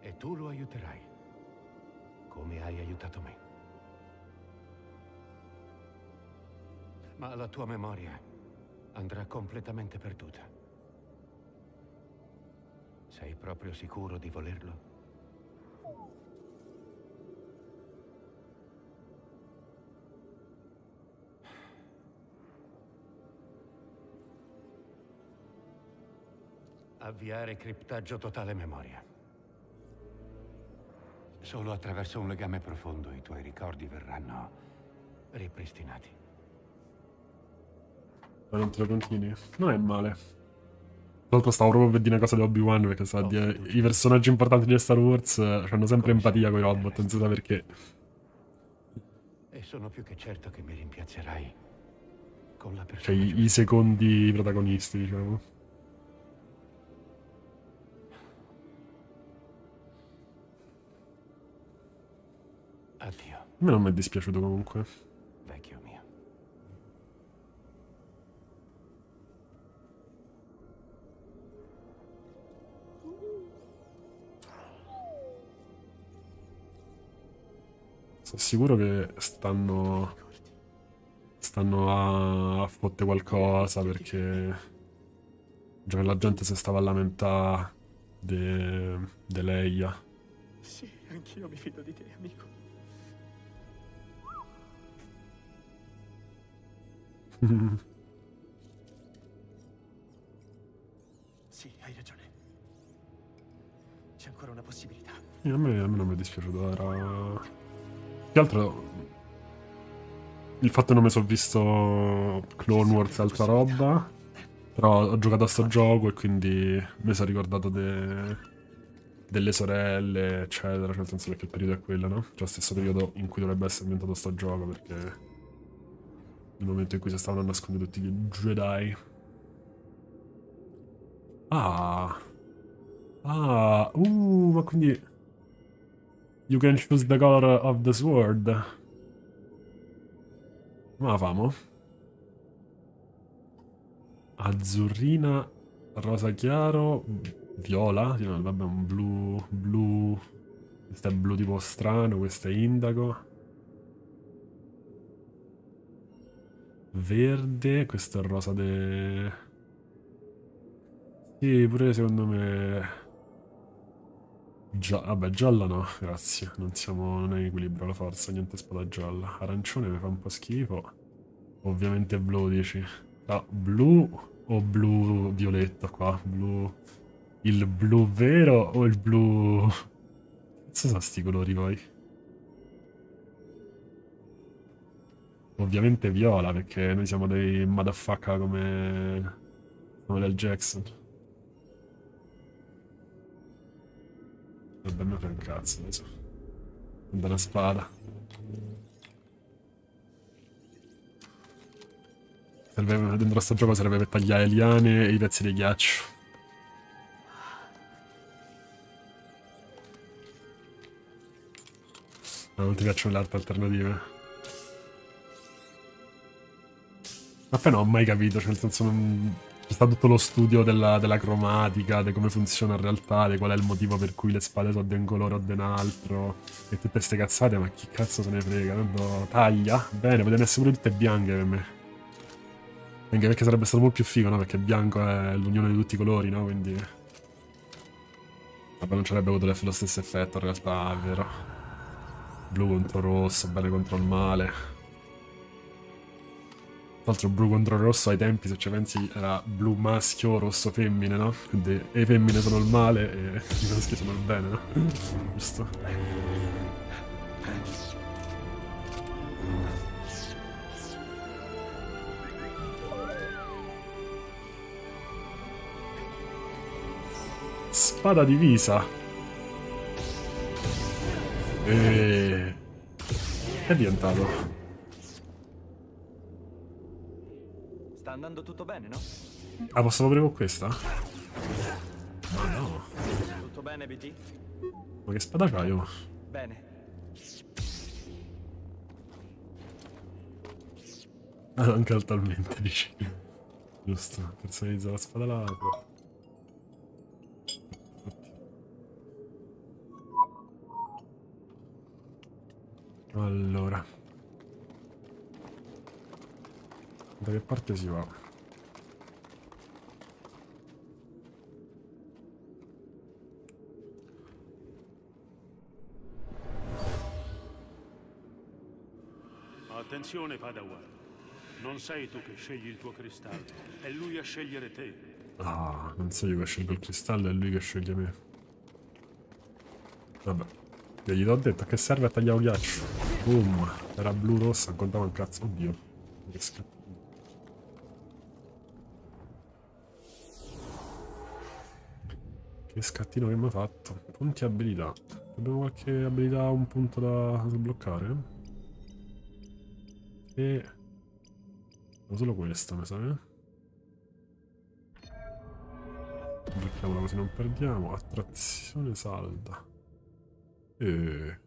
E tu lo aiuterai, come hai aiutato me. Ma la tua memoria andrà completamente perduta. Sei proprio sicuro di volerlo? Avviare criptaggio totale memoria. Solo attraverso un legame profondo i tuoi ricordi verranno ripristinati. Ma non te lo continui? Non è male. Tra l'altro stavo proprio per dire una cosa di Obi-Wan perché sa di, i personaggi importanti di Star Wars eh, hanno sempre empatia con i robot, non si sa perché. E sono più che certo che mi rimpiazzerai con la Cioè persona i, i secondi protagonisti, diciamo. Addio, A me non mi è dispiaciuto comunque. Sono sicuro che stanno. Stanno a, a fotte qualcosa perché. Già la gente si stava a lamentare de, de Leia. Sì, anch'io mi fido di te, amico. Sì, hai ragione. C'è ancora una possibilità. E a, me, a me non mi è dispiaciuto. Era. Che altro. Il fatto che non mi sono visto Clone Wars e altra roba. Però ho giocato a sto gioco e quindi mi sono ricordato de- delle sorelle, eccetera. Cioè, nel senso perché il periodo è quello, no? Cioè, lo stesso periodo in cui dovrebbe essere ambientato sto gioco perché. Nel momento in cui si stavano a nascondere tutti i Jedi. Ah. Ah, uh, ma quindi... You can choose the color of the sword. Ma la famo? Azzurrina, rosa chiaro, viola, vabbè, un blu, blu... Questo è blu tipo strano, questo è indago. Verde, questo è rosa de... Sì, pure secondo me... Gia- vabbè, gialla no, grazie. Non siamo. Non è in equilibrio la forza, niente spada gialla. Arancione mi fa un po' schifo. Ovviamente blu, dici. Ah, blu o blu violetto qua? Blu. Il blu vero o il blu. Cosa sono sti colori poi? Ovviamente viola, perché noi siamo dei motherfucker come. come L. Jackson. Vabbè, frega un cazzo adesso. Da una spada. Serve, dentro sto gioco serve per tagliare liane e i pezzi di ghiaccio. Ma non ti piacciono le altre alternative? Ma poi non ho mai capito, cioè nel senso non... C'è stato tutto lo studio della, della cromatica, di come funziona in realtà, di qual è il motivo per cui le spade sono di un colore o di un altro, e tutte queste cazzate, ma chi cazzo se ne frega? Tanto taglia, bene, potevano essere pure tutte bianche per me. Anche perché sarebbe stato molto più figo, no? Perché bianco è l'unione di tutti i colori, no? Quindi... Vabbè, non ci avrebbe avuto lo stesso effetto, in realtà, è vero. Blu contro rosso, bene contro il male. Tra l'altro blu contro rosso ai tempi, se ci pensi, era blu maschio, rosso femmine, no? Quindi le femmine sono il male e i maschi sono il bene, no? Giusto? Spada divisa. E... È diventato? Sta andando tutto bene, no? Ah, posso aprire con questa? Ma no. Tutto bene, BT? Ma che spada c'hai io? Bene. Ah, anche altamente, dici. Giusto, personalizza la spada laser. Allora. Da che parte si va? Attenzione, Padawan. Non sei tu che scegli il tuo cristallo, è lui a scegliere te. Ah, non sei io che scelgo il cristallo, è lui che sceglie me. Vabbè. Io gli ho detto che serve a tagliare un ghiaccio. Boom. Era blu rossa, non contava un cazzo. Oddio. Che. Che scattino che mi ha fatto. Punti abilità. Abbiamo qualche abilità, un punto da sbloccare? E... Ma solo questa, mi sa, eh? Blocchiamola così non perdiamo. Attrazione salda. E...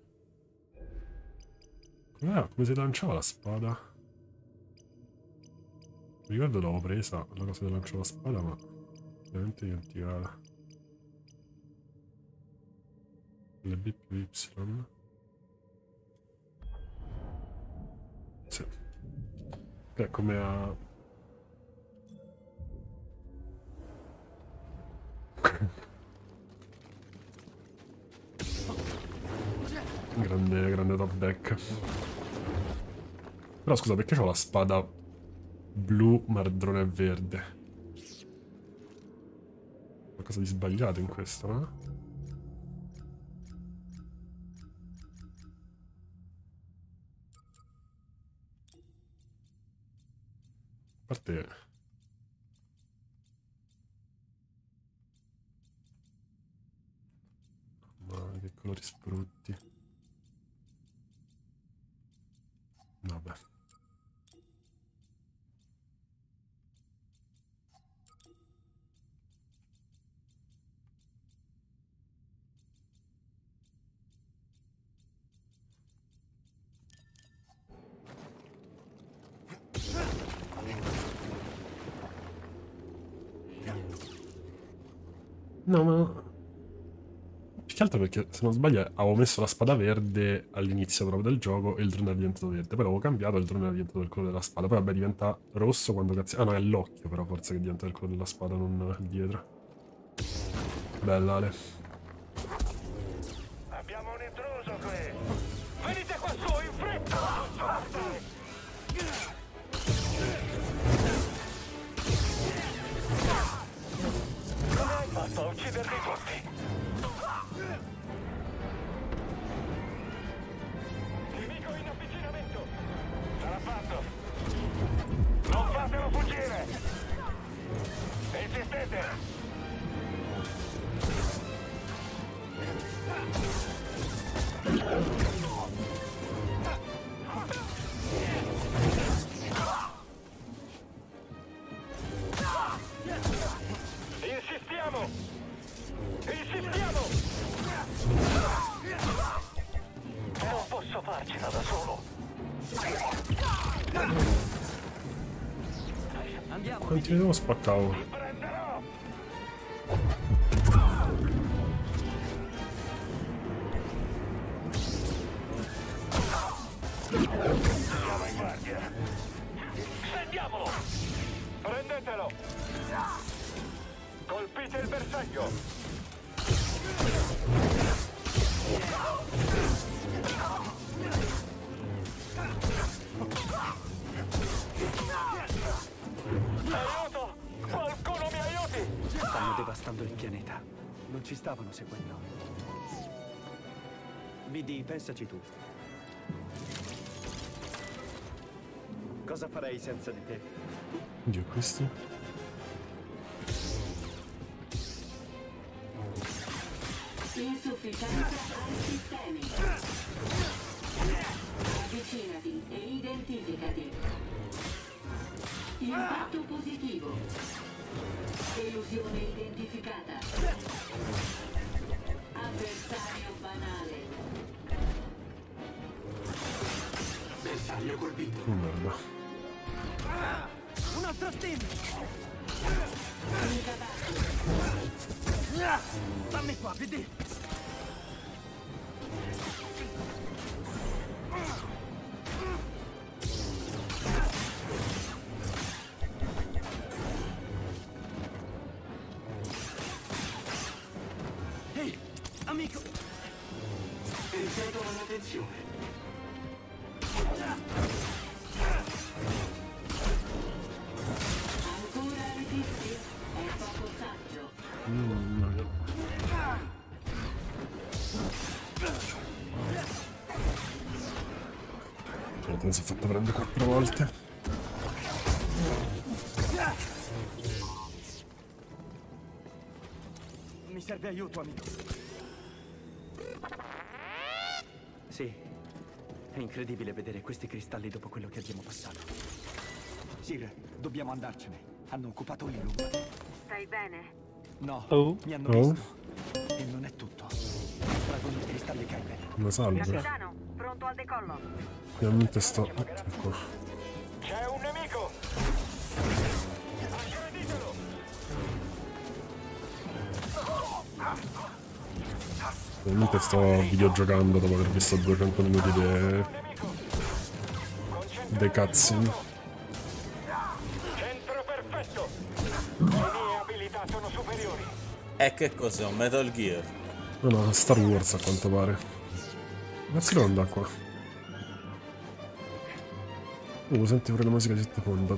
Com'era? Come si lanciava la spada? Mi ricordo l'avevo presa, la cosa di lanciare la spada, ma... Ovviamente dimenticata. Le B Sì. È come a... grande, grande top deck. Però scusa, perché ho la spada blu, mardrone e verde? Qualcosa di sbagliato in questo, no? A parte... Ma che colori sprutti. Vabbè. No, ma... Più che altro perché, se non sbaglio, avevo messo la spada verde all'inizio proprio del gioco e il drone è diventato verde. Poi l'avevo cambiato e il drone è diventato del colore della spada. Poi vabbè diventa rosso quando cazzo... Ah no, è l'occhio però forse che diventa del colore della spada, non il dietro. Bella Ale. Fatto a ucciderli Andiamo! Quanti pensaci tu. Cosa farei senza di te? Oddio, questi? Ah, Dammi mi si è fatta prendere quattro volte. Mi serve aiuto, amico. Sì, è incredibile vedere questi cristalli dopo quello che abbiamo passato. Sir, dobbiamo andarcene. Hanno occupato il loop. Stai bene? No, Oh. mi hanno Oh. visto. E non è tutto. Traggono i cristalli salve. Capitano, pronto al decollo. Finalmente sto... Ecco. C'è un nemico! Finalmente sto videogiocando dopo aver visto 200 minuti di... dei cutscene. Centro perfetto! Le mie abilità sono superiori. E che cos'è? Un Metal Gear? No, no, Star Wars a quanto pare. Andare qua? Uh, senti pure la musica di sottofondo.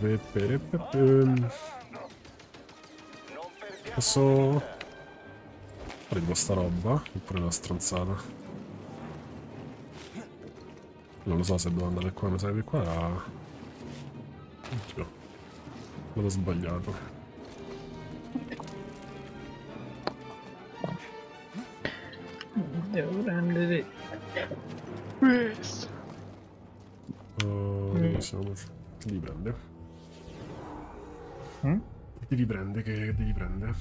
Posso... tipo sta roba? Oppure una stronzata? Non lo so se devo andare qua, mi sa che qua. Oddio. L'ho sbagliato. Devo prendere questo. Oh? Che devi prendere? Mm? Che devi prendere? Che devi prendere?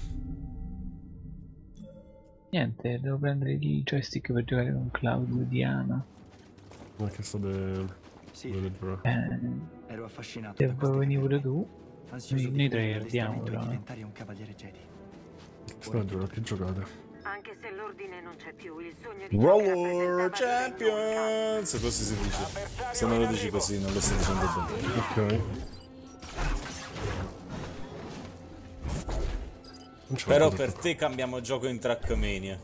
Niente, devo prendere i joystick per giocare con Claudio Diana. Ma che sto de... Sì. Eh, Ero affascinato queste venire pure tu, Ansioso noi, tre e però. diventare un cavaliere Jedi. Sta a giocare, che giocate? Anche se l'ordine non c'è più, il sogno di Roller Champions! Così si dice. Se non lo dici così, non lo stai dicendo bene. Ok. Però per te cambiamo gioco in Trackmania.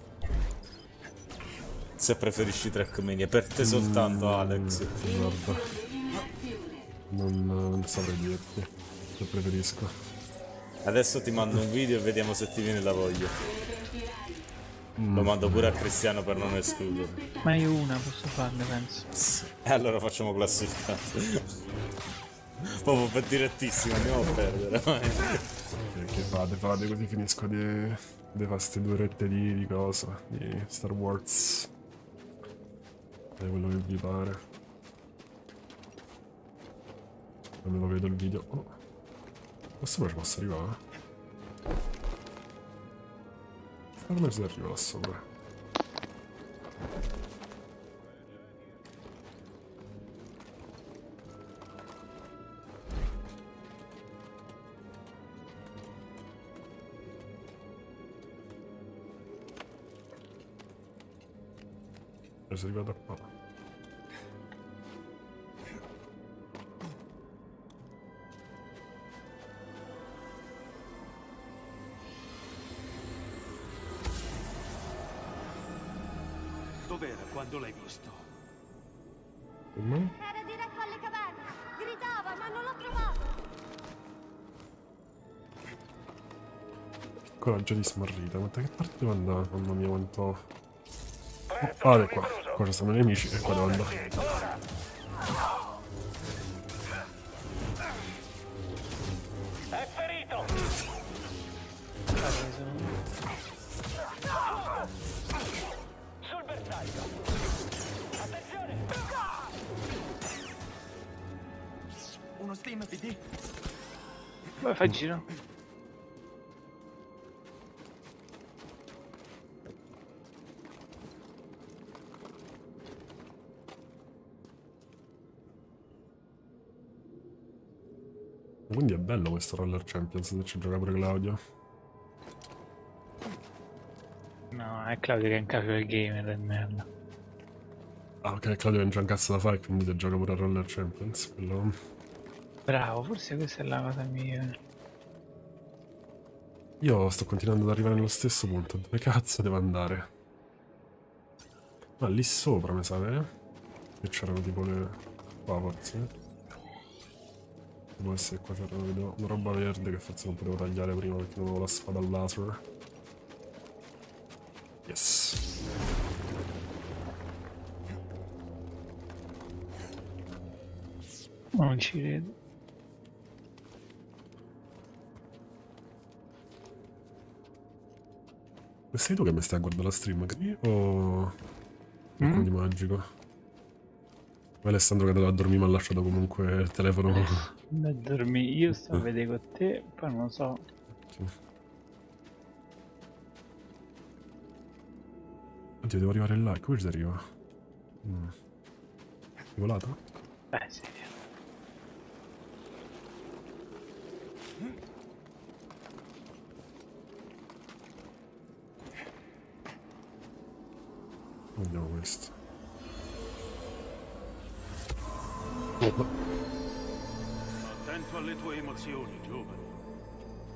Se preferisci Trackmania, per te soltanto Alex. Guarda. Non, non saprei dirti. Che preferisco. Adesso ti mando un video e vediamo se ti viene la voglia. Lo mando pure a Cristiano per non escludere. Ma io una posso farne, penso. E allora facciamo classifica. Proprio per direttissimo, andiamo a perdere. Che, che fate? Fate così finisco di... di fare queste due rette di, di cosa? Di Star Wars. È quello che vi pare. Non lo vedo il video. Oh. Questo poi ci posso arrivare? Come si arriva là sopra? E quando l'hai visto? Come? Era diretto alle caverne. Gridava, ma non l'ho trovato. Coraggio di smarrita, ma da che parte devo andare? Mamma mia quanto... Oh, guarda qua, qua ci stanno i nemici e qua devo andare. Fai giro. Quindi è bello questo Roller Champions se ci gioca pure Claudio. No, è Claudio che è in caso del gamer del merda. Ah ok, Claudio non c'è un cazzo da fare quindi si gioca pure a Roller Champions. Quello... Bravo, forse questa è la cosa migliore. Io sto continuando ad arrivare nello stesso punto. Dove cazzo devo andare? Ah, lì sopra mi sa, eh? Che c'erano tipo le... Qua forse. Può essere qua c'era una roba verde che forse non potevo tagliare prima perché non avevo la spada laser. Yes. Non ci credo. Sei tu che mi stai a guardare la stream? O... Mm? di magico? Poi Alessandro che è andato a dormire mi ha lasciato comunque il telefono. Da dormire, io sto a vedere con te, poi non so. Sì. Oddio, devo arrivare là. Come ci si arriva? Mm. Hai volato? Beh, sì. Questo. Attento alle tue emozioni, giovane.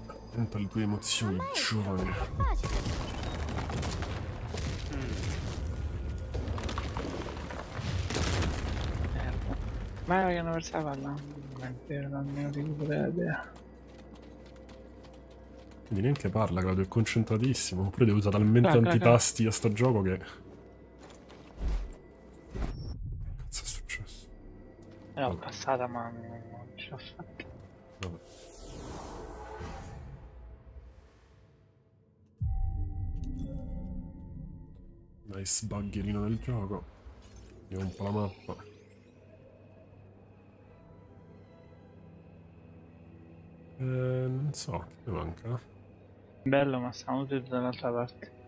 Attento alle tue emozioni, giovane. Ma che hanno perso la palla? Non è vero, non ne ho recuperato idea. Quindi neanche parla, Claudio, è concentratissimo. Oppure devo usare talmente Clac, tanti clac. tasti a sto gioco che... l'ho passata ma non, ce l'ho fatta. Vabbè. Nice buggerino del gioco. Vediamo un po' la mappa. Eh, non so, che manca? Bello, ma stiamo tutti dall'altra parte.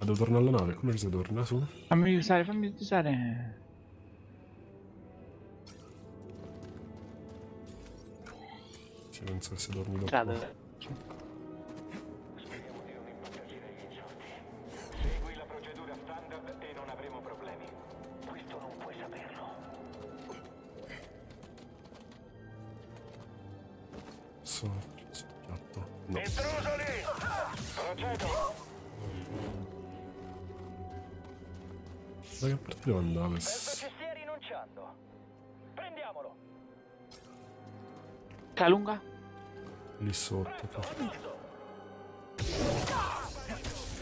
Ah, devo tornare alla nave, come si torna su? Fammi usare, fammi usare. Sì, penso che si torni dopo. Strada. Calunga? Lì sotto. cazzo.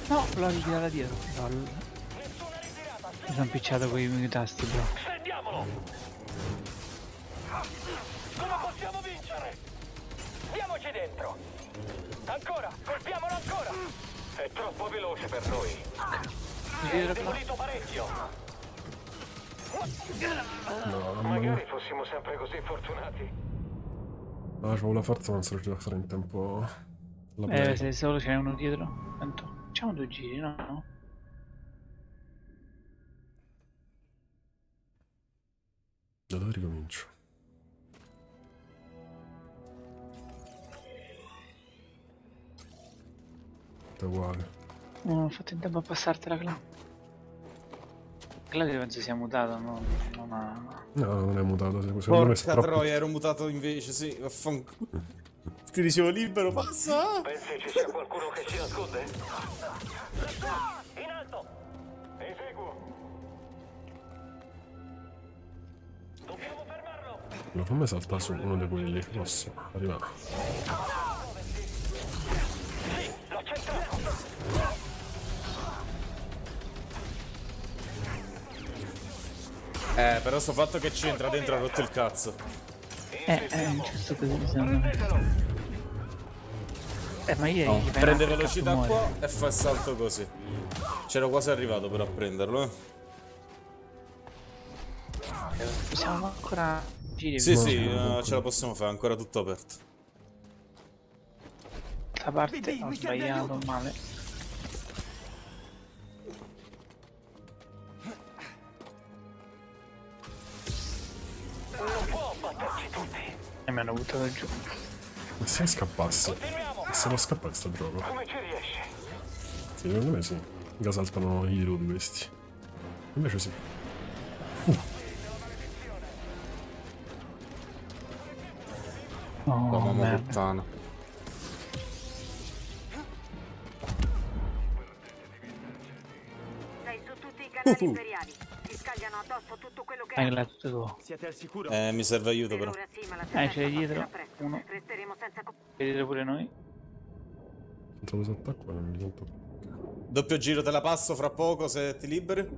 No, l'ho ritirata dietro. Lol. Mi sono picciato con i miei tasti, bro. Prendiamolo! Come possiamo vincere? Diamoci dentro! Ancora! Colpiamolo ancora! È troppo veloce per noi. Si è demolito parecchio. No, Magari fossimo sempre così fortunati. No, c'avevo la forza, ma non sono riuscito a fare in tempo la Eh, se solo ce n'è uno dietro. Tanto. Facciamo due giri, no? Da dove ricomincio? È uguale. Non ho fatto in tempo a passartela, Cla. Claudio penso sia mutato, no? Non ha... No, non è mutato. se- Secondo me troppo... troia, ero mutato invece, sì, vaffanculo. Ti dicevo libero, passa! Pensi ci sia qualcuno che si nasconde? In alto! Eseguo! Dobbiamo fermarlo! No, fammi saltare su uno di quelli. Posso arrivare. Sì, l'ho centrato! Eh, però sto fatto che c'entra dentro ha rotto il cazzo. Eh, eh, giusto così me. Eh, ma io No, gli fai prende velocità qua muore. e fa il salto così. C'ero quasi arrivato per a prenderlo, eh. Possiamo ancora giri Sì, sì, veloci. eh, ce la possiamo fare, ancora tutto aperto. Questa parte ho sbagliato male. E mi hanno buttato giù. Ma se scappasse? Se non scappa sto gioco? Come ci riesci? Sì, secondo me sì. Mica saltano i di questi. Invece sì. Oh, mamma merda. puttana. Sei su tutti i canali Uh-uh. imperiali. Scagliano addosso tutto quello che tuo. Siete al sicuro? Eh, mi serve aiuto però. Sì, Eh, c'è dietro. Uno. Resteremo senza Vedete pure noi. Entrato sott'acqua non mi sento. Doppio giro te la passo fra poco se ti liberi.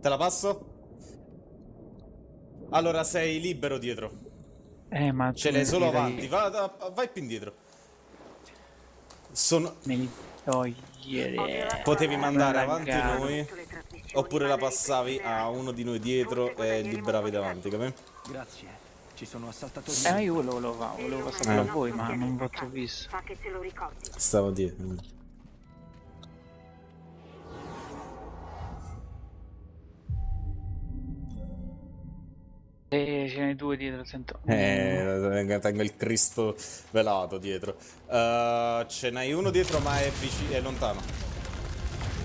Te la passo? Allora sei libero dietro. Eh, ma Ce l'hai solo avanti. Va, da- vai più indietro. Sono... Me li togliere. Potevi mandare avanti noi. Oppure la passavi a uno di noi dietro e liberavi davanti, capì? Grazie. Ci sono assaltatori. Eh, io volevo volevo passare Eh. a voi, ma non vi ho visto. Fa che te lo ricordi. Stavo dietro. Eh, ce n'è due dietro, sento. Eh, tengo il Cristo velato dietro. Uh, ce n'hai uno dietro, ma è, vicino, è lontano.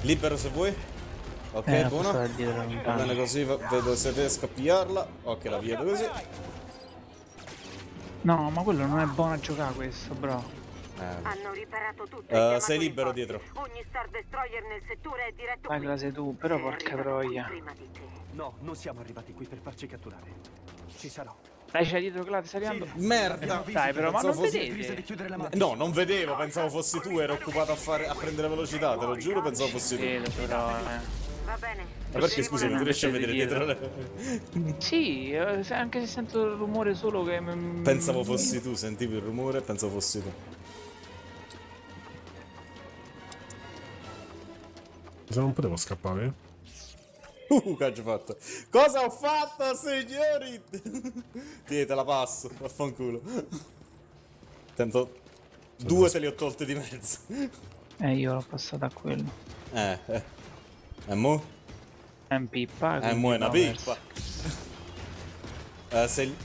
Libero se vuoi. Ok, Eh, buono. Va bene così, vedo se riesco a pigliarla. Ok, la piglio così. No, ma quello non è buono a giocare questo, bro. Eh. Hanno riparato tutto. Eh, sei libero dietro. Ogni Star Destroyer nel settore è diretto la sei tu, però porca troia. No, non siamo arrivati qui per farci catturare. Ci sarò. Dai, c'è dietro ti stai arrivando? Merda! Dai, però, ma non fossi- vedete? No, non vedevo, pensavo fossi tu, ero occupato a, fare, a prendere velocità, te lo giuro, pensavo fossi tu. Vedo, però, eh. Va bene. Ma perché scusami, tu riesci a vedere dietro? le- Sì, eh, se- anche se sento il rumore solo che... Pensavo fossi tu, sentivo il rumore e pensavo fossi tu. Se non potevo scappare? Uh, che ho fatto? Cosa ho fatto, signori? Tieni, te la passo, vaffanculo. Tanto due te li ho tolte di mezzo. Eh, io l'ho passata a quello. Eh, eh. E mo? È un pippa. Quindi mo è una pippa. Eh, sei...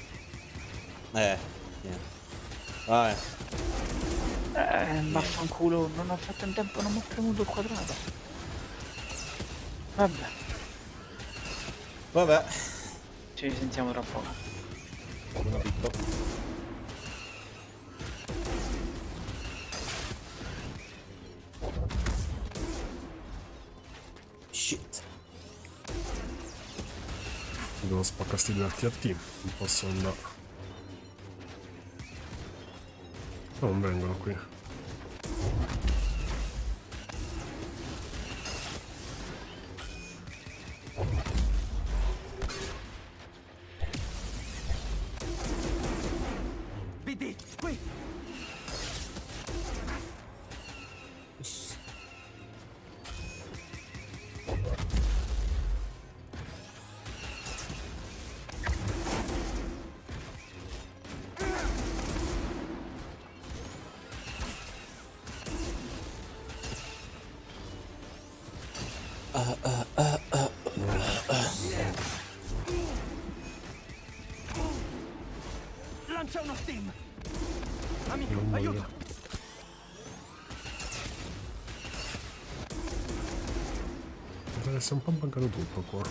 Eh, niente. Vai. Eh, vaffanculo, non ho fatto in tempo, non ho premuto il quadrato. Vabbè, Vabbè. ci risentiamo tra poco. Una pippa. Shit. Devo spaccare sti due TNT. Non posso andare. No, non vengono qui. BD, qui! Essere un po' mancato tutto qua.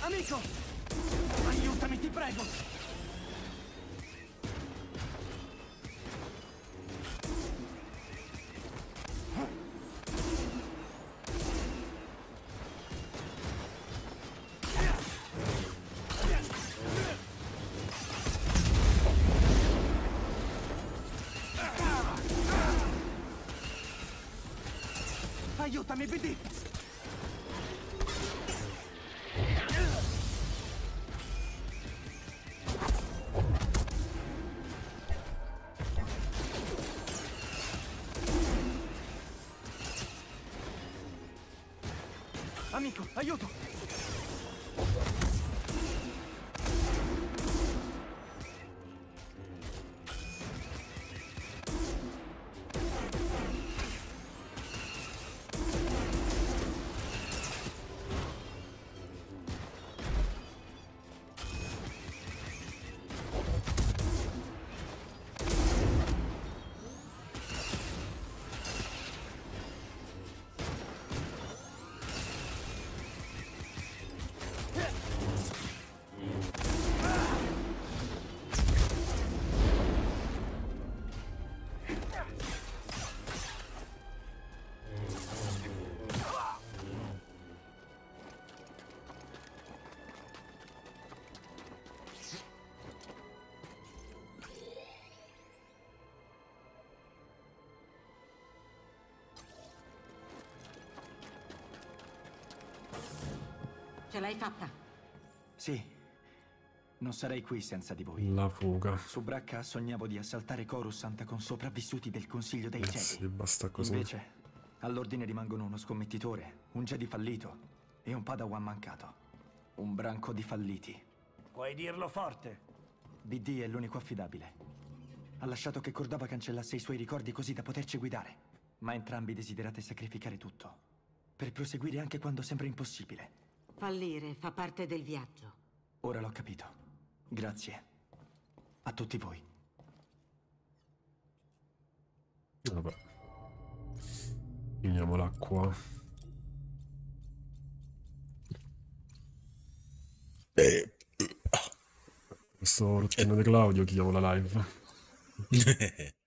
Amico! Aiutami, ti prego! Aiutami, BD! Ce l'hai fatta? Sì. Non sarei qui senza di voi. La fuga. Su Bracca sognavo di assaltare Coruscant con sopravvissuti del Consiglio dei Eh Jedi. sì, basta così. Invece, all'ordine rimangono uno scommettitore, un Jedi fallito e un Padawan mancato. Un branco di falliti. Puoi dirlo forte. BD è l'unico affidabile. Ha lasciato che Cordova cancellasse i suoi ricordi così da poterci guidare. Ma entrambi desiderate sacrificare tutto. Per proseguire anche quando sembra impossibile. Fallire fa parte del viaggio. Ora l'ho capito. Grazie. A tutti voi. Vabbè. Finiamo l'acqua. Questo rottino di Claudio chiamo la live.